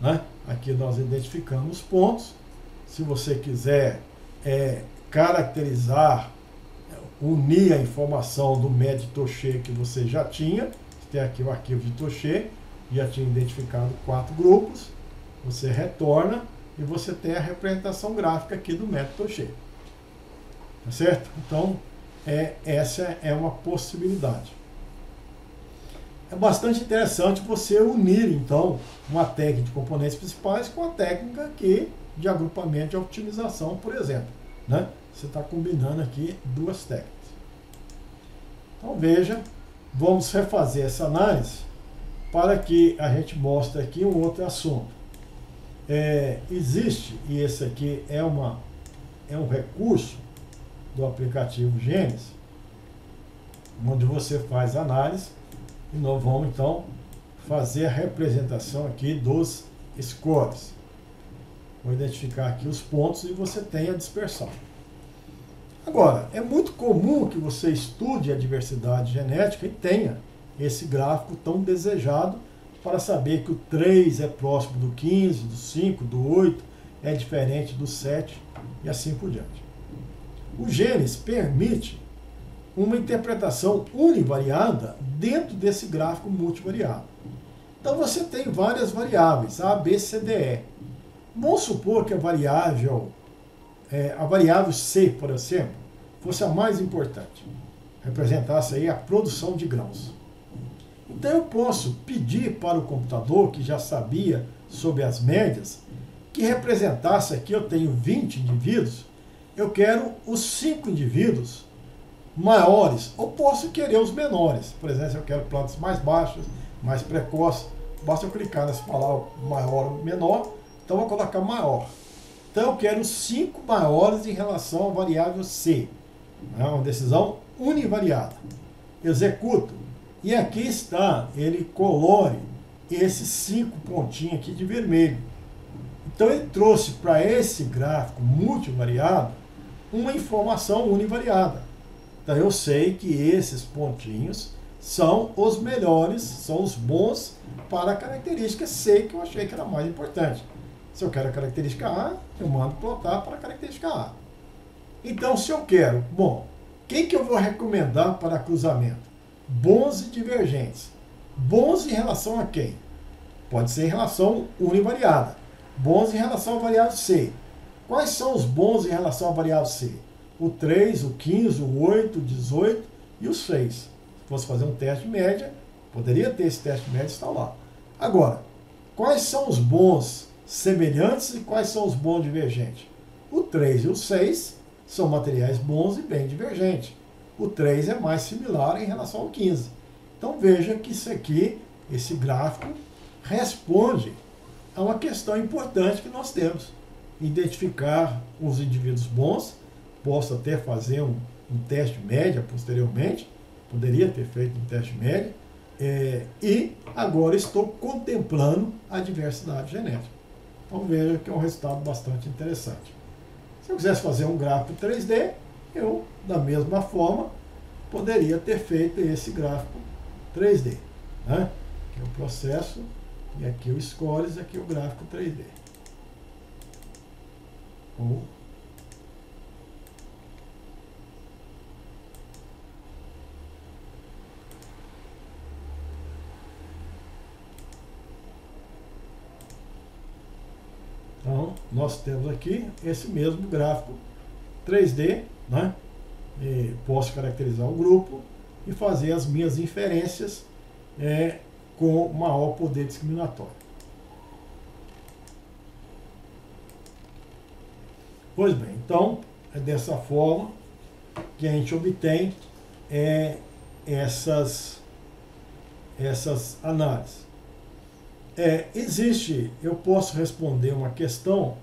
Né? Aqui nós identificamos pontos. Se você quiser é, caracterizar, unir a informação do MED Toche que você já tinha, tem aqui o arquivo de Toche, já tinha identificado quatro grupos, você retorna e você tem a representação gráfica aqui do método Toche. Tá certo? Então, é, essa é uma possibilidade. É bastante interessante você unir, então, uma técnica de componentes principais com a técnica aqui de agrupamento e otimização, por exemplo. Né? Você está combinando aqui duas técnicas. Então, veja, vamos refazer essa análise para que a gente mostre aqui um outro assunto. É, existe, e esse aqui é, uma, é um recurso do aplicativo Gênesis, onde você faz análise, e nós vamos então fazer a representação aqui dos scores. Vou identificar aqui os pontos e você tem a dispersão. Agora, é muito comum que você estude a diversidade genética e tenha esse gráfico tão desejado para saber que o 3 é próximo do 15, do 5, do 8, é diferente do 7 e assim por diante. O Gênesis permite uma interpretação univariada dentro desse gráfico multivariado. Então você tem várias variáveis, A, B, C, D, E. Vamos supor que a variável é, a variável C, por exemplo, fosse a mais importante, representasse aí a produção de grãos. Então eu posso pedir para o computador, que já sabia sobre as médias, que representasse aqui, eu tenho 20 indivíduos, eu quero os 5 indivíduos maiores, ou posso querer os menores. Por exemplo, eu quero plantas mais baixas, mais precoces, basta eu clicar nessa palavra maior ou menor, então vou colocar maior. Então eu quero cinco maiores em relação à variável C. É uma decisão univariada. Executo. E aqui está, ele colore esses cinco pontinhos aqui de vermelho. Então ele trouxe para esse gráfico multivariado uma informação univariada. Então eu sei que esses pontinhos são os melhores, são os bons para a característica C que eu achei que era mais importante. Se eu quero a característica A, eu mando plotar para a característica A. Então, se eu quero, bom, quem que eu vou recomendar para cruzamento? Bons e divergentes. Bons em relação a quem? Pode ser em relação univariada. Bons em relação à variável C. Quais são os bons em relação à variável C? O 3, o 15, o 8, o 18 e o 6. Se fosse fazer um teste de média, poderia ter esse teste de média instalado. Agora, quais são os bons semelhantes e quais são os bons divergentes? O 3 e o 6 são materiais bons e bem divergentes. O 3 é mais similar em relação ao 15. Então veja que isso aqui, esse gráfico, responde a uma questão importante que nós temos. Identificar os indivíduos bons, posso até fazer um, um teste média posteriormente, poderia ter feito um teste média, é, e agora estou contemplando a diversidade genética. Então veja que é um resultado bastante interessante. Se eu quisesse fazer um gráfico 3D, eu, da mesma forma, poderia ter feito esse gráfico 3D. Né? Aqui é o processo, e aqui o scores, aqui o gráfico 3D. Ou Então, nós temos aqui esse mesmo gráfico 3D, né? E posso caracterizar o grupo e fazer as minhas inferências é, com maior poder discriminatório. Pois bem, então é dessa forma que a gente obtém é, essas, essas análises. É, existe, eu posso responder uma questão,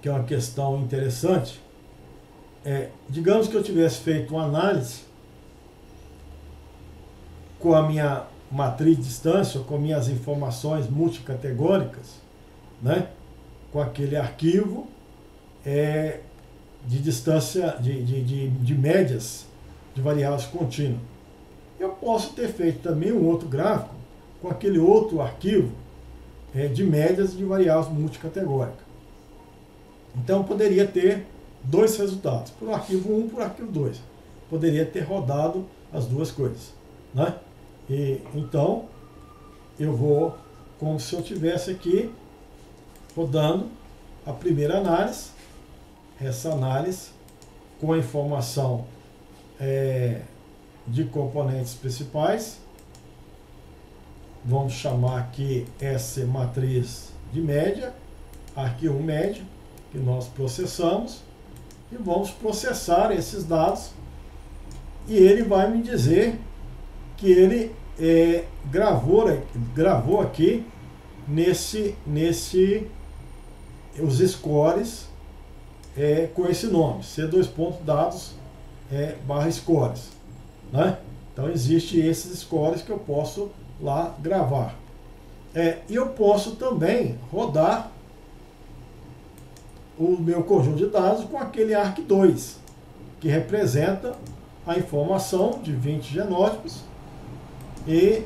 que é uma questão interessante, é, digamos que eu tivesse feito uma análise com a minha matriz de distância, com minhas informações multicategóricas, né? com aquele arquivo é, de distância, de, de, de, de médias de variáveis contínuas. Eu posso ter feito também um outro gráfico com aquele outro arquivo é, de médias de variáveis multicategóricas. Então, poderia ter dois resultados, por arquivo 1 por arquivo 2. Poderia ter rodado as duas coisas. Né? E, então, eu vou, como se eu tivesse aqui, rodando a primeira análise, essa análise com a informação é, de componentes principais. Vamos chamar aqui essa matriz de média, arquivo médio, que nós processamos, e vamos processar esses dados, e ele vai me dizer que ele é, gravou, gravou aqui nesse, nesse os scores é, com esse nome, C2 pontos dados é, barra scores. Né? Então existe esses scores que eu posso lá gravar. É, e eu posso também rodar o meu conjunto de dados com aquele ARC2, que representa a informação de 20 genótipos e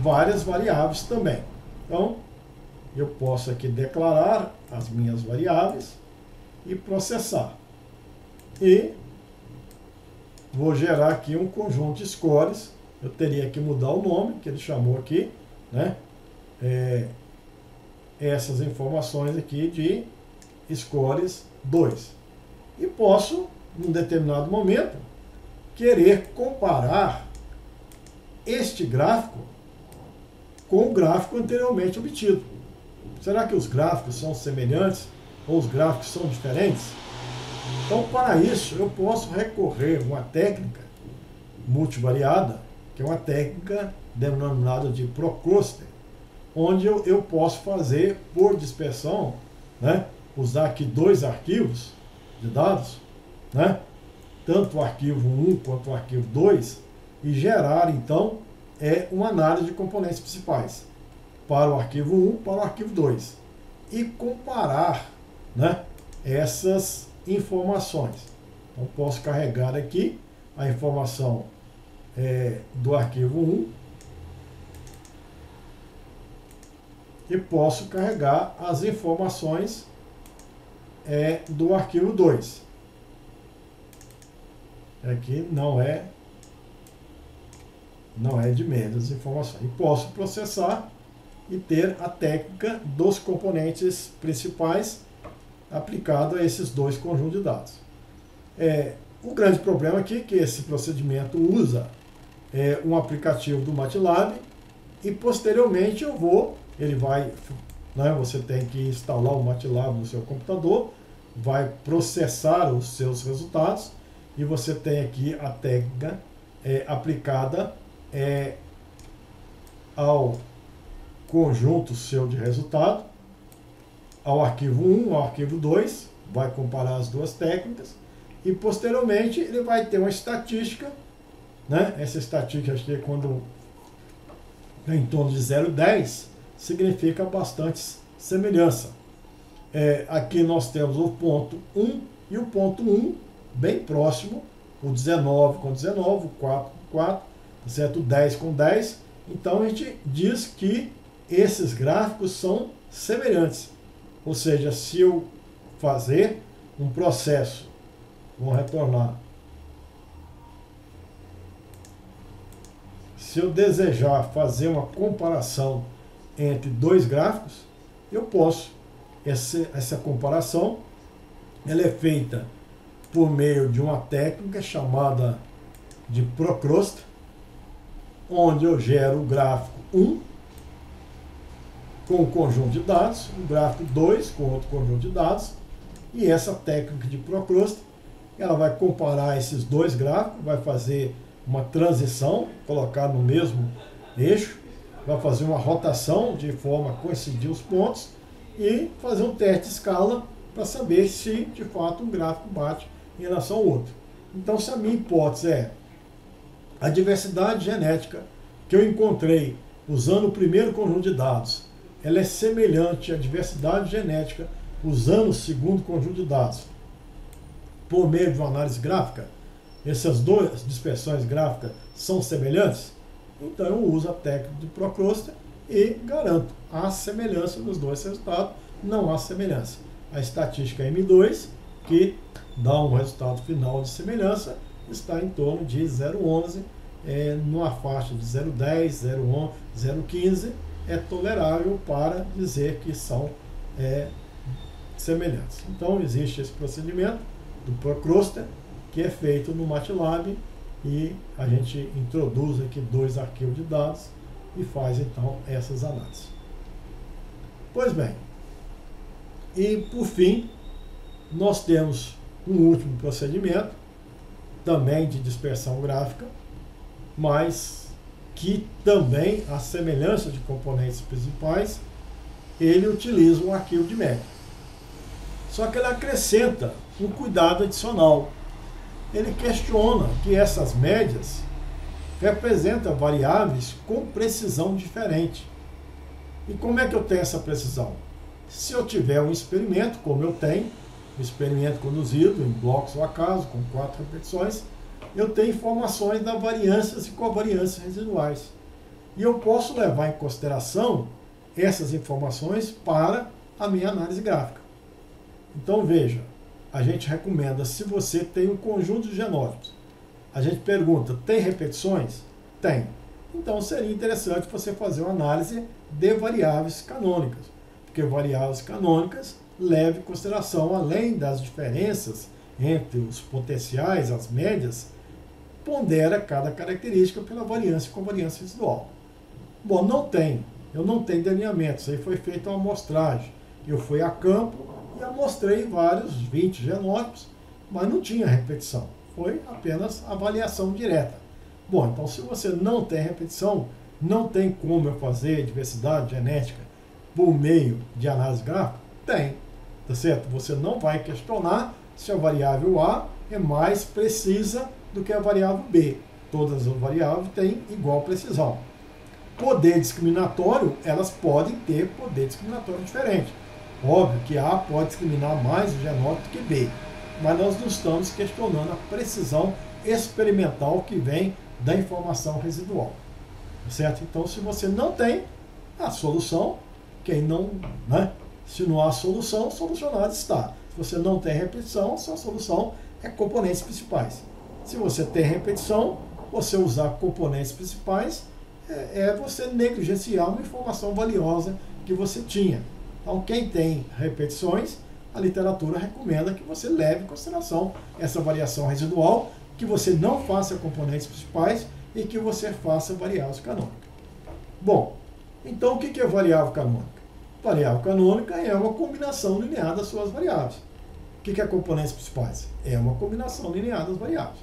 várias variáveis também. Então, eu posso aqui declarar as minhas variáveis e processar. E vou gerar aqui um conjunto de scores. Eu teria que mudar o nome, que ele chamou aqui, né? É, essas informações aqui de scores 2. E posso, num determinado momento, querer comparar este gráfico com o gráfico anteriormente obtido. Será que os gráficos são semelhantes ou os gráficos são diferentes? Então, para isso, eu posso recorrer a uma técnica multivariada, que é uma técnica denominada de Procluster, onde eu, eu posso fazer por dispersão, né, usar aqui dois arquivos de dados, né, tanto o arquivo 1 quanto o arquivo 2, e gerar, então, é uma análise de componentes principais para o arquivo 1 para o arquivo 2 e comparar né, essas informações. Então, posso carregar aqui a informação é, do arquivo 1 e posso carregar as informações é, do arquivo 2. Aqui não é não é de menos informações. E posso processar e ter a técnica dos componentes principais aplicado a esses dois conjuntos de dados. É, o grande problema aqui é que esse procedimento usa é, um aplicativo do MATLAB e posteriormente eu vou, ele vai, né, você tem que instalar o MATLAB no seu computador, vai processar os seus resultados e você tem aqui a técnica é, aplicada é, ao conjunto seu de resultado, ao arquivo 1, ao arquivo 2, vai comparar as duas técnicas, e posteriormente ele vai ter uma estatística, né? essa estatística acho que é quando é em torno de 0,10, significa bastante semelhança. É, aqui nós temos o ponto 1 e o ponto 1 bem próximo, o 19 com 19, o 4 com 4, certo? o 10 com 10. Então a gente diz que esses gráficos são semelhantes. Ou seja, se eu fazer um processo, vamos retornar. Se eu desejar fazer uma comparação entre dois gráficos, eu posso. Essa, essa comparação ela é feita por meio de uma técnica chamada de Procrusta, onde eu gero o gráfico 1 com um conjunto de dados, um gráfico 2 com outro conjunto de dados, e essa técnica de Procluster, ela vai comparar esses dois gráficos, vai fazer uma transição, colocar no mesmo eixo, vai fazer uma rotação de forma a coincidir os pontos e fazer um teste de escala para saber se de fato um gráfico bate em relação ao outro. Então, se a minha hipótese é a diversidade genética que eu encontrei usando o primeiro conjunto de dados, ela é semelhante à diversidade genética usando o segundo conjunto de dados por meio de uma análise gráfica, essas duas dispersões gráficas são semelhantes, então uso a técnica de Procluster e garanto a semelhança dos dois resultados, não há semelhança. A estatística M2, que dá um resultado final de semelhança, está em torno de 0,11, é, numa faixa de 0,10, 0,11, 0,15, é tolerável para dizer que são é, semelhantes. Então, existe esse procedimento do Procluster, que é feito no MATLAB e a gente introduz aqui dois arquivos de dados e faz então essas análises. Pois bem, e por fim, nós temos um último procedimento, também de dispersão gráfica, mas que também, a semelhança de componentes principais, ele utiliza um arquivo de média. Só que ele acrescenta um cuidado adicional. Ele questiona que essas médias representam variáveis com precisão diferente. E como é que eu tenho essa precisão? Se eu tiver um experimento, como eu tenho, um experimento conduzido em blocos ou acaso, com quatro repetições, eu tenho informações das variâncias e covariâncias residuais. E eu posso levar em consideração essas informações para a minha análise gráfica. Então veja, a gente recomenda se você tem um conjunto de genótipos. A gente pergunta, tem repetições? Tem. Então seria interessante você fazer uma análise de variáveis canônicas, porque variáveis canônicas levam em consideração, além das diferenças entre os potenciais, as médias, pondera cada característica pela variância com variância residual. Bom, não tem. Eu não tenho delineamento. Isso aí foi feito uma amostragem. Eu fui a campo, e amostrei vários 20 genótipos, mas não tinha repetição. Foi apenas avaliação direta. Bom, então se você não tem repetição, não tem como eu fazer diversidade genética por meio de análise gráfica? Tem, tá certo? Você não vai questionar se a variável A é mais precisa do que a variável B. Todas as variáveis têm igual precisão. Poder discriminatório, elas podem ter poder discriminatório diferente. Óbvio que A pode discriminar mais o genótipo que B, mas nós não estamos questionando a precisão experimental que vem da informação residual. Certo? Então, se você não tem a solução, quem não, né? Se não há solução, solucionado está. Se você não tem repetição, sua solução é componentes principais. Se você tem repetição, você usar componentes principais é, é você negligenciar uma informação valiosa que você tinha. Então, quem tem repetições, a literatura recomenda que você leve em consideração essa variação residual, que você não faça componentes principais e que você faça variáveis canônicas. Bom, então o que é variável canônica? Variável canônica é uma combinação linear das suas variáveis. O que é componentes principais? É uma combinação linear das variáveis.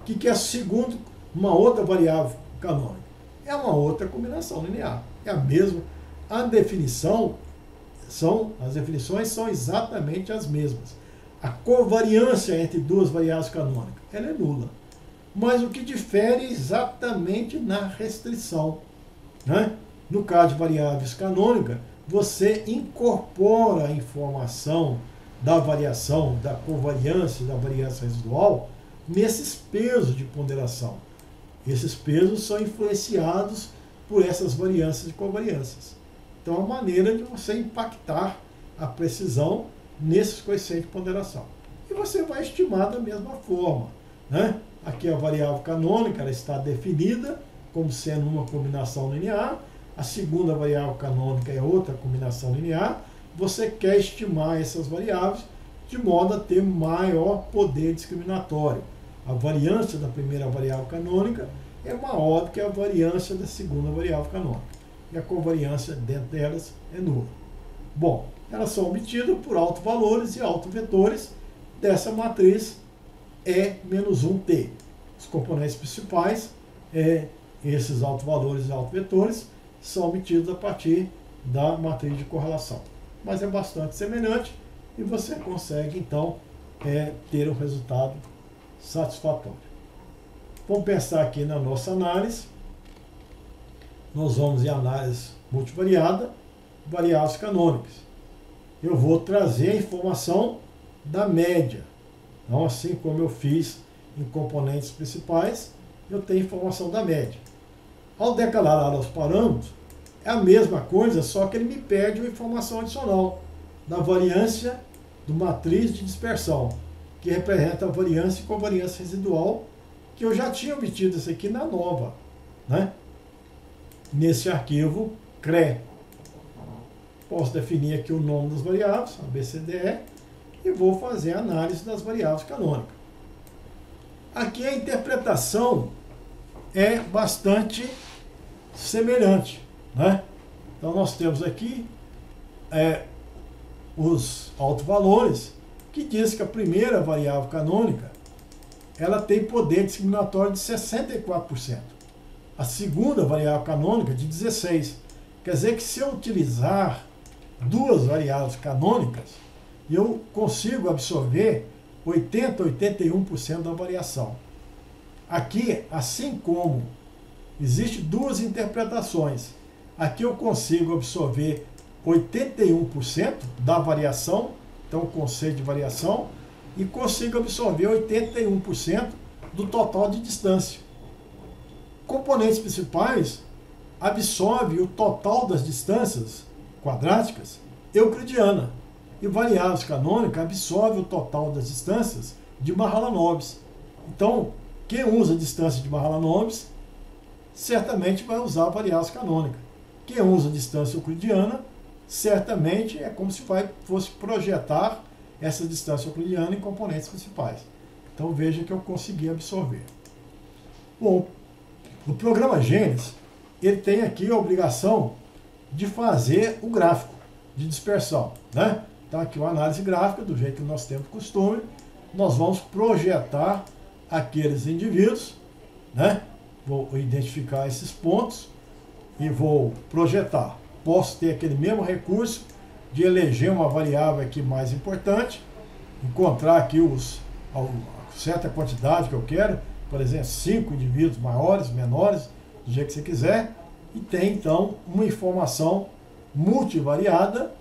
O que é segundo, uma outra variável canônica? É uma outra combinação linear. É a mesma. A definição são, as definições são exatamente as mesmas. A covariância entre duas variáveis canônicas ela é nula. Mas o que difere exatamente na restrição. Né? No caso de variáveis canônicas, você incorpora a informação da variação, da covariância, da variância residual nesses pesos de ponderação. Esses pesos são influenciados por essas variâncias e covariâncias. Então, é uma maneira de você impactar a precisão nesses coeficientes de ponderação. E você vai estimar da mesma forma. Né? Aqui a variável canônica ela está definida como sendo uma combinação linear. A segunda variável canônica é outra combinação linear. Você quer estimar essas variáveis de modo a ter maior poder discriminatório. A variância da primeira variável canônica é maior do que a variância da segunda variável canônica e a covariância dentro delas é nula. Bom, elas são obtidas por autovalores e autovetores dessa matriz E-1T. Os componentes principais, é, esses autovalores e autovetores, são obtidos a partir da matriz de correlação. Mas é bastante semelhante e você consegue, então, é, ter um resultado satisfatório. Vamos pensar aqui na nossa análise. Nós vamos em análise multivariada, variáveis canônicas. Eu vou trazer a informação da média. Então, assim como eu fiz em componentes principais, eu tenho informação da média. Ao declarar os parâmetros, é a mesma coisa, só que ele me pede uma informação adicional da variância do matriz de dispersão, que representa a variância com a variância residual, que eu já tinha obtido isso aqui na nova, né? Nesse arquivo CRE. Posso definir aqui o nome das variáveis, ABCDE, e vou fazer a análise das variáveis canônicas. Aqui a interpretação é bastante semelhante. Né? Então nós temos aqui é, os autovalores, que diz que a primeira variável canônica ela tem poder discriminatório de 64%. A segunda variável canônica de 16%. Quer dizer que se eu utilizar duas variáveis canônicas, eu consigo absorver 80, 81% da variação. Aqui, assim como existe duas interpretações, aqui eu consigo absorver 81% da variação, então o conceito de variação, e consigo absorver 81% do total de distância. Componentes principais absorve o total das distâncias quadráticas euclidiana e variáveis canônicas absorve o total das distâncias de Mahalanobis. Então, quem usa a distância de Mahalanobis certamente vai usar variáveis canônicas. Quem usa a distância euclidiana certamente é como se fosse projetar essa distância euclidiana em componentes principais. Então veja que eu consegui absorver. Bom, o programa Gênesis, ele tem aqui a obrigação de fazer o gráfico de dispersão. Né? Então aqui uma análise gráfica, do jeito que nós temos costume, nós vamos projetar aqueles indivíduos, né? vou identificar esses pontos e vou projetar. Posso ter aquele mesmo recurso de eleger uma variável aqui mais importante, encontrar aqui os, a certa quantidade que eu quero, por exemplo, cinco indivíduos maiores, menores, do jeito que você quiser, e tem então uma informação multivariada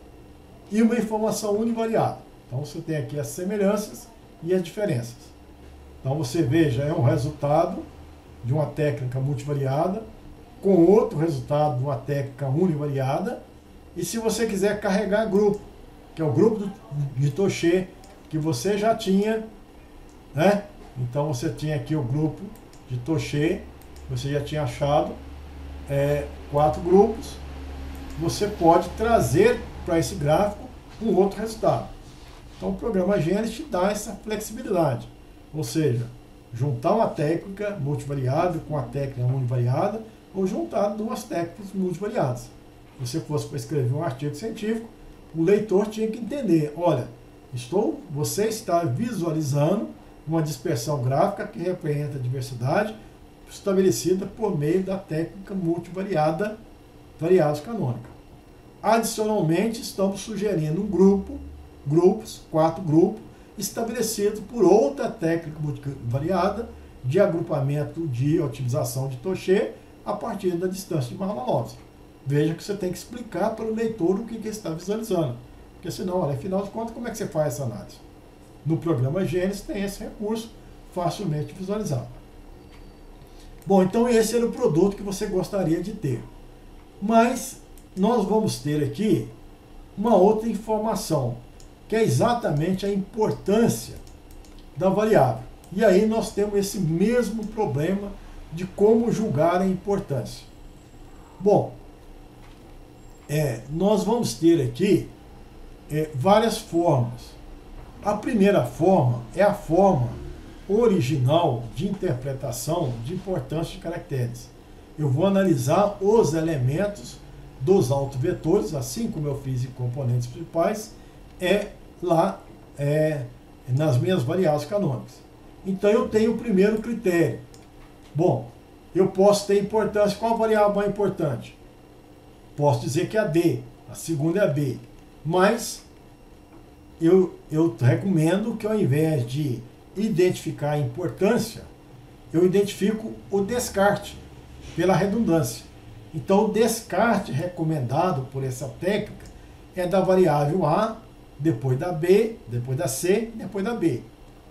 e uma informação univariada. Então você tem aqui as semelhanças e as diferenças. Então você veja, é um resultado de uma técnica multivariada com outro resultado de uma técnica univariada e se você quiser carregar grupo, que é o grupo de Toché, que você já tinha, né? Então você tinha aqui o grupo de Toché, você já tinha achado é, quatro grupos, você pode trazer para esse gráfico um outro resultado. Então o programa Gênesis te dá essa flexibilidade, ou seja, juntar uma técnica multivariada com a técnica univariada ou juntar duas técnicas multivariadas você fosse para escrever um artigo científico, o leitor tinha que entender, olha, estou, você está visualizando uma dispersão gráfica que representa a diversidade estabelecida por meio da técnica multivariada variáveis canônica. Adicionalmente, estamos sugerindo um grupo, grupos, quatro grupos, estabelecido por outra técnica multivariada de agrupamento de otimização de Toché a partir da distância de Mahalanobis veja que você tem que explicar para o leitor o que, que está visualizando. Porque senão, olha, afinal de contas, como é que você faz essa análise? No programa Gênesis tem esse recurso facilmente visualizado. Bom, então esse era o produto que você gostaria de ter. Mas nós vamos ter aqui uma outra informação, que é exatamente a importância da variável. E aí nós temos esse mesmo problema de como julgar a importância. Bom, é, nós vamos ter aqui é, várias formas. A primeira forma é a forma original de interpretação de importância de caracteres. Eu vou analisar os elementos dos autovetores, assim como eu fiz em componentes principais, é lá é, nas minhas variáveis canônicas. Então eu tenho o primeiro critério. Bom, eu posso ter importância. Qual variável mais importante? Posso dizer que é a D, a segunda é a B. Mas eu, eu recomendo que ao invés de identificar a importância, eu identifico o descarte, pela redundância. Então, o descarte recomendado por essa técnica é da variável A, depois da B, depois da C, depois da B.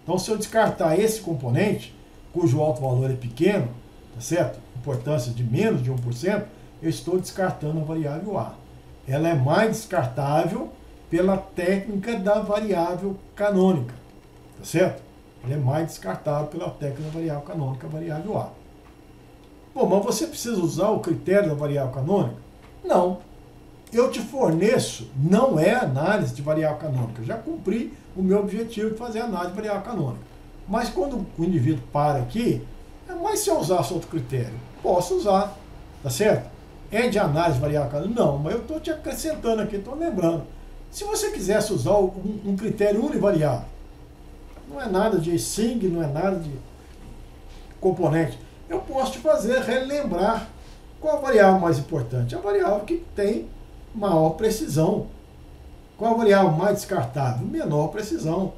Então, se eu descartar esse componente, cujo alto valor é pequeno, tá certo? Importância de menos de 1%, eu estou descartando a variável A. Ela é mais descartável pela técnica da variável canônica, tá certo? Ela é mais descartável pela técnica da variável canônica, variável A. Bom, mas você precisa usar o critério da variável canônica? Não. Eu te forneço, não é análise de variável canônica. Eu já cumpri o meu objetivo de fazer análise de variável canônica. Mas quando o indivíduo para aqui, é mais se eu usasse outro critério. Posso usar, tá certo? É de análise de variável canônica? Não, mas eu estou te acrescentando aqui, estou lembrando. Se você quisesse usar um, um critério univariável, não é nada de SING, não é nada de componente. Eu posso te fazer relembrar qual a variável mais importante? A variável que tem maior precisão. Qual a variável mais descartável? Menor precisão.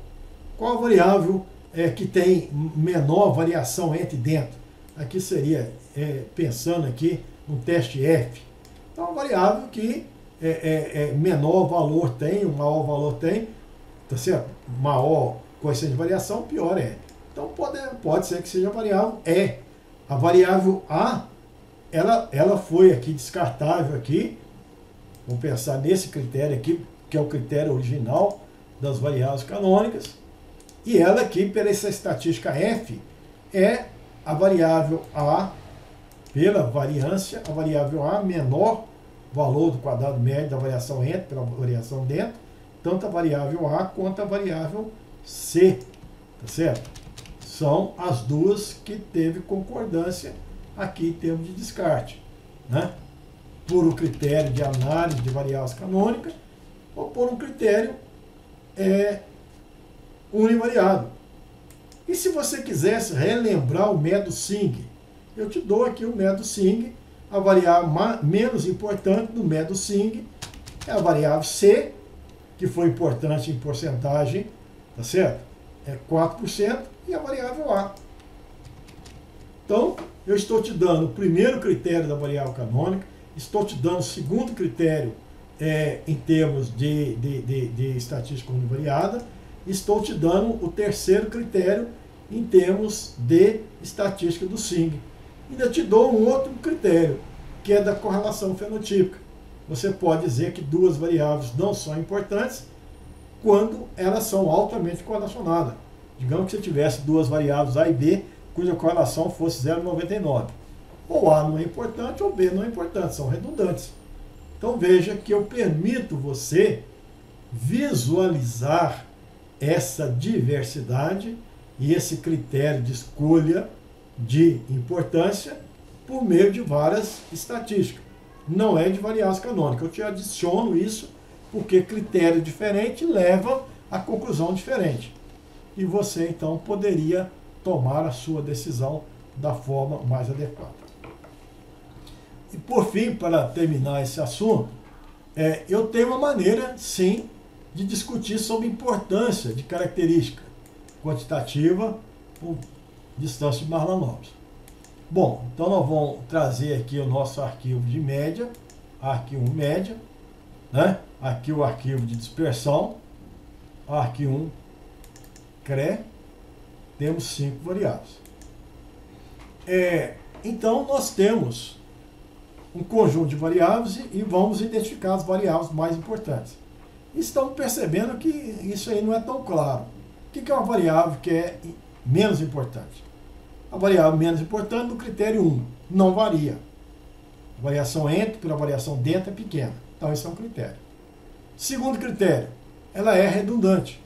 Qual a variável é, que tem menor variação entre dentro? Aqui seria, é, pensando aqui no teste F. Então, a variável que é, é, é menor valor tem, maior valor tem, tá certo? Maior coeficiente de variação, pior é. Então pode, pode ser que seja variável E. A variável A, ela, ela foi aqui descartável aqui. Vamos pensar nesse critério aqui, que é o critério original das variáveis canônicas. E ela aqui, pela essa estatística F, é a variável A, pela variância, a variável A menor valor do quadrado médio da variação entre pela variação dentro, tanto a variável A quanto a variável C, tá certo? São as duas que teve concordância aqui em termos de descarte, né? Por um critério de análise de variáveis canônicas ou por um critério é, univariado. E se você quisesse relembrar o método SING, eu te dou aqui o método SING, a variável menos importante do método SING é a variável C, que foi importante em porcentagem Tá certo? É 4% e a variável A. Então, eu estou te dando o primeiro critério da variável canônica, estou te dando o segundo critério é, em termos de, de, de, de estatística univariada, estou te dando o terceiro critério em termos de estatística do SING. Ainda te dou um outro critério, que é da correlação fenotípica. Você pode dizer que duas variáveis não são importantes quando elas são altamente correlacionadas. Digamos que você tivesse duas variáveis A e B, cuja correlação fosse 0,99. Ou A não é importante ou B não é importante, são redundantes. Então veja que eu permito você visualizar essa diversidade e esse critério de escolha de importância por meio de várias estatísticas. Não é de variáveis canônicas. Eu te adiciono isso porque critério diferente leva a conclusão diferente. E você então poderia tomar a sua decisão da forma mais adequada. E por fim, para terminar esse assunto, é, eu tenho uma maneira, sim, de discutir sobre importância de característica quantitativa distância de Marlanowski. Bom, então nós vamos trazer aqui o nosso arquivo de média, arquivo média, né? Aqui o arquivo de dispersão, arq1 CRE, temos cinco variáveis. É, então, nós temos um conjunto de variáveis e, vamos identificar as variáveis mais importantes. Estamos percebendo que isso aí não é tão claro. O que é uma variável que é menos importante? A variável menos importante no critério 1 não varia. A variação entre pela variação dentro é pequena. Então, esse é um critério. Segundo critério, ela é redundante.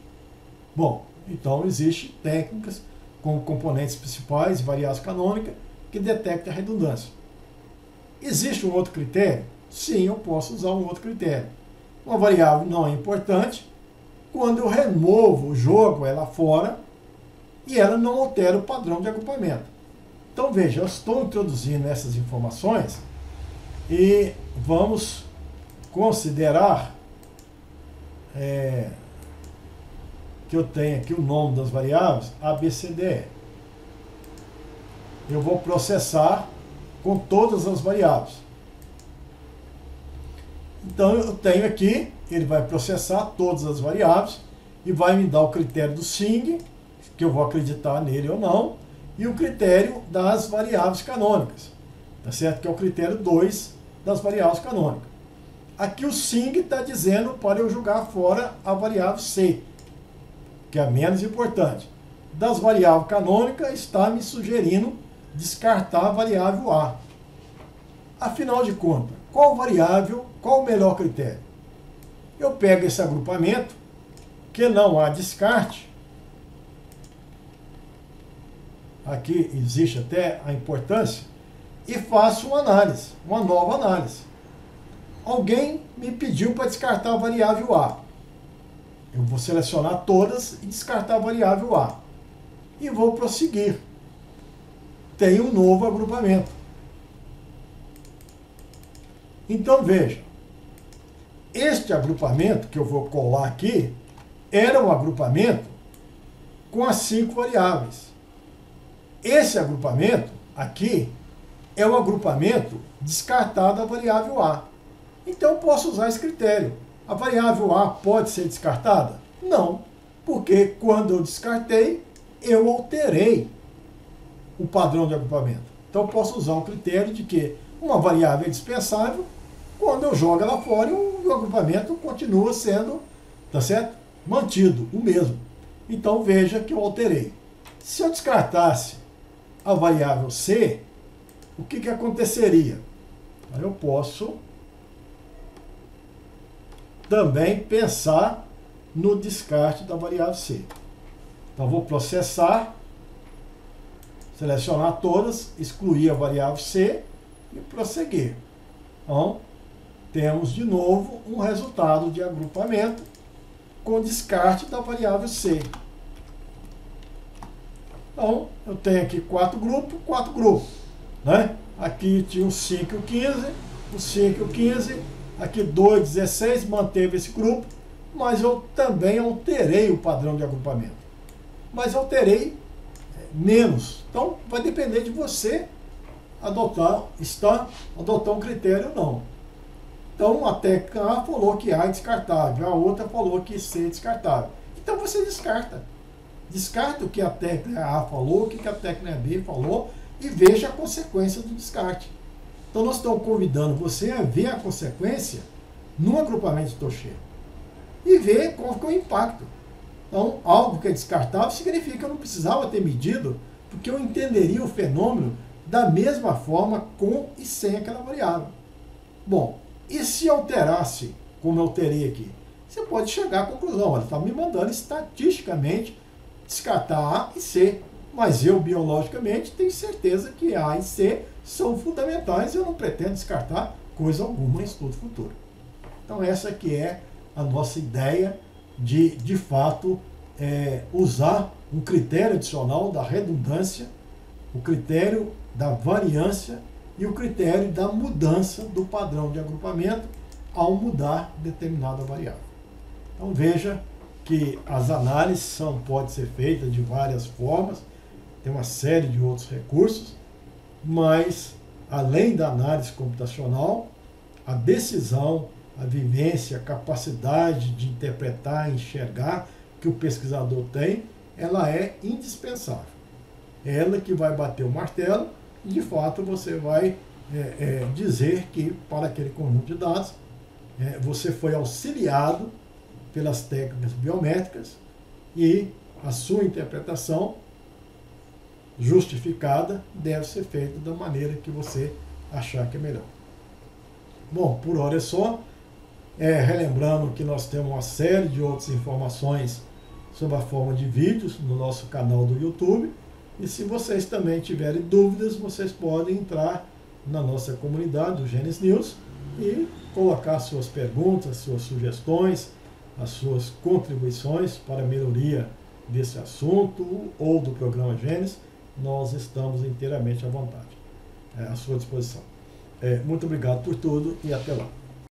Bom, então existem técnicas com componentes principais e variáveis canônicas que detectam a redundância. Existe um outro critério? Sim, eu posso usar um outro critério. Uma variável não é importante quando eu removo o jogo ela fora e ela não altera o padrão de agrupamento. Então veja, eu estou introduzindo essas informações e vamos considerar é, que eu tenho aqui o nome das variáveis ABCDE. Eu vou processar com todas as variáveis. Então eu tenho aqui, ele vai processar todas as variáveis e vai me dar o critério do SING, que eu vou acreditar nele ou não, e o critério das variáveis canônicas, tá certo? Que é o critério 2 das variáveis canônicas. Aqui o SING está dizendo para eu jogar fora a variável C, que é a menos importante. Das variáveis canônicas está me sugerindo descartar a variável A. Afinal de contas, qual variável, qual o melhor critério? Eu pego esse agrupamento, que não há descarte, aqui existe até a importância, e faço uma análise, uma nova análise. Alguém me pediu para descartar a variável A. Eu vou selecionar todas e descartar a variável A. E vou prosseguir. Tem um novo agrupamento. Então veja, este agrupamento que eu vou colar aqui era um agrupamento com as cinco variáveis. Esse agrupamento aqui é o agrupamento descartado da variável A. Então posso usar esse critério. A variável A pode ser descartada? Não, porque quando eu descartei, eu alterei o padrão de agrupamento. Então posso usar o critério de que uma variável é dispensável, quando eu jogo ela fora, o agrupamento continua sendo, tá certo? Mantido, o mesmo. Então veja que eu alterei. Se eu descartasse a variável C, o que, que aconteceria? Eu posso também pensar no descarte da variável C. Então vou processar, selecionar todas, excluir a variável C e prosseguir. Então, temos de novo um resultado de agrupamento com descarte da variável C. Então, eu tenho aqui quatro grupos, quatro grupos. Né? Aqui tinha o 5 e o 15, o 5 e o 15, aqui 2, 16, manteve esse grupo, mas eu também alterei o padrão de agrupamento. Mas alterei é, menos. Então, vai depender de você adotar, está, adotar um critério ou não. Então, a técnica A falou que A é descartável, a outra falou que C é descartável. Então, você descarta. Descarta o que a técnica A falou, o que a técnica B falou e veja a consequência do descarte. Então, nós estamos convidando você a ver a consequência no agrupamento de Tocheiro e ver qual foi o impacto. Então, algo que é descartável significa que eu não precisava ter medido, porque eu entenderia o fenômeno da mesma forma com e sem aquela variável. Bom, e se alterasse, como eu alterei aqui? Você pode chegar à conclusão, olha, está me mandando estatisticamente descartar A e C. Mas eu, biologicamente, tenho certeza que A e C são fundamentais e eu não pretendo descartar coisa alguma em estudo futuro. Então essa que é a nossa ideia de, de fato, é, usar um critério adicional da redundância, o critério da variância e o critério da mudança do padrão de agrupamento ao mudar determinada variável. Então veja que as análises são, podem ser feitas de várias formas, tem uma série de outros recursos, mas além da análise computacional, a decisão, a vivência, a capacidade de interpretar, enxergar que o pesquisador tem, ela é indispensável. Ela que vai bater o martelo e, de fato, você vai é, é, dizer que, para aquele conjunto de dados, é, você foi auxiliado pelas técnicas biométricas e a sua interpretação justificada deve ser feita da maneira que você achar que é melhor. Bom, por hora é só. É, relembrando que nós temos uma série de outras informações sob a forma de vídeos no nosso canal do YouTube. E se vocês também tiverem dúvidas, vocês podem entrar na nossa comunidade do Gênesis News e colocar suas perguntas, suas sugestões, as suas contribuições para a melhoria desse assunto ou do programa Gênesis nós estamos inteiramente à vontade, é, à sua disposição. É, muito obrigado por tudo e até lá.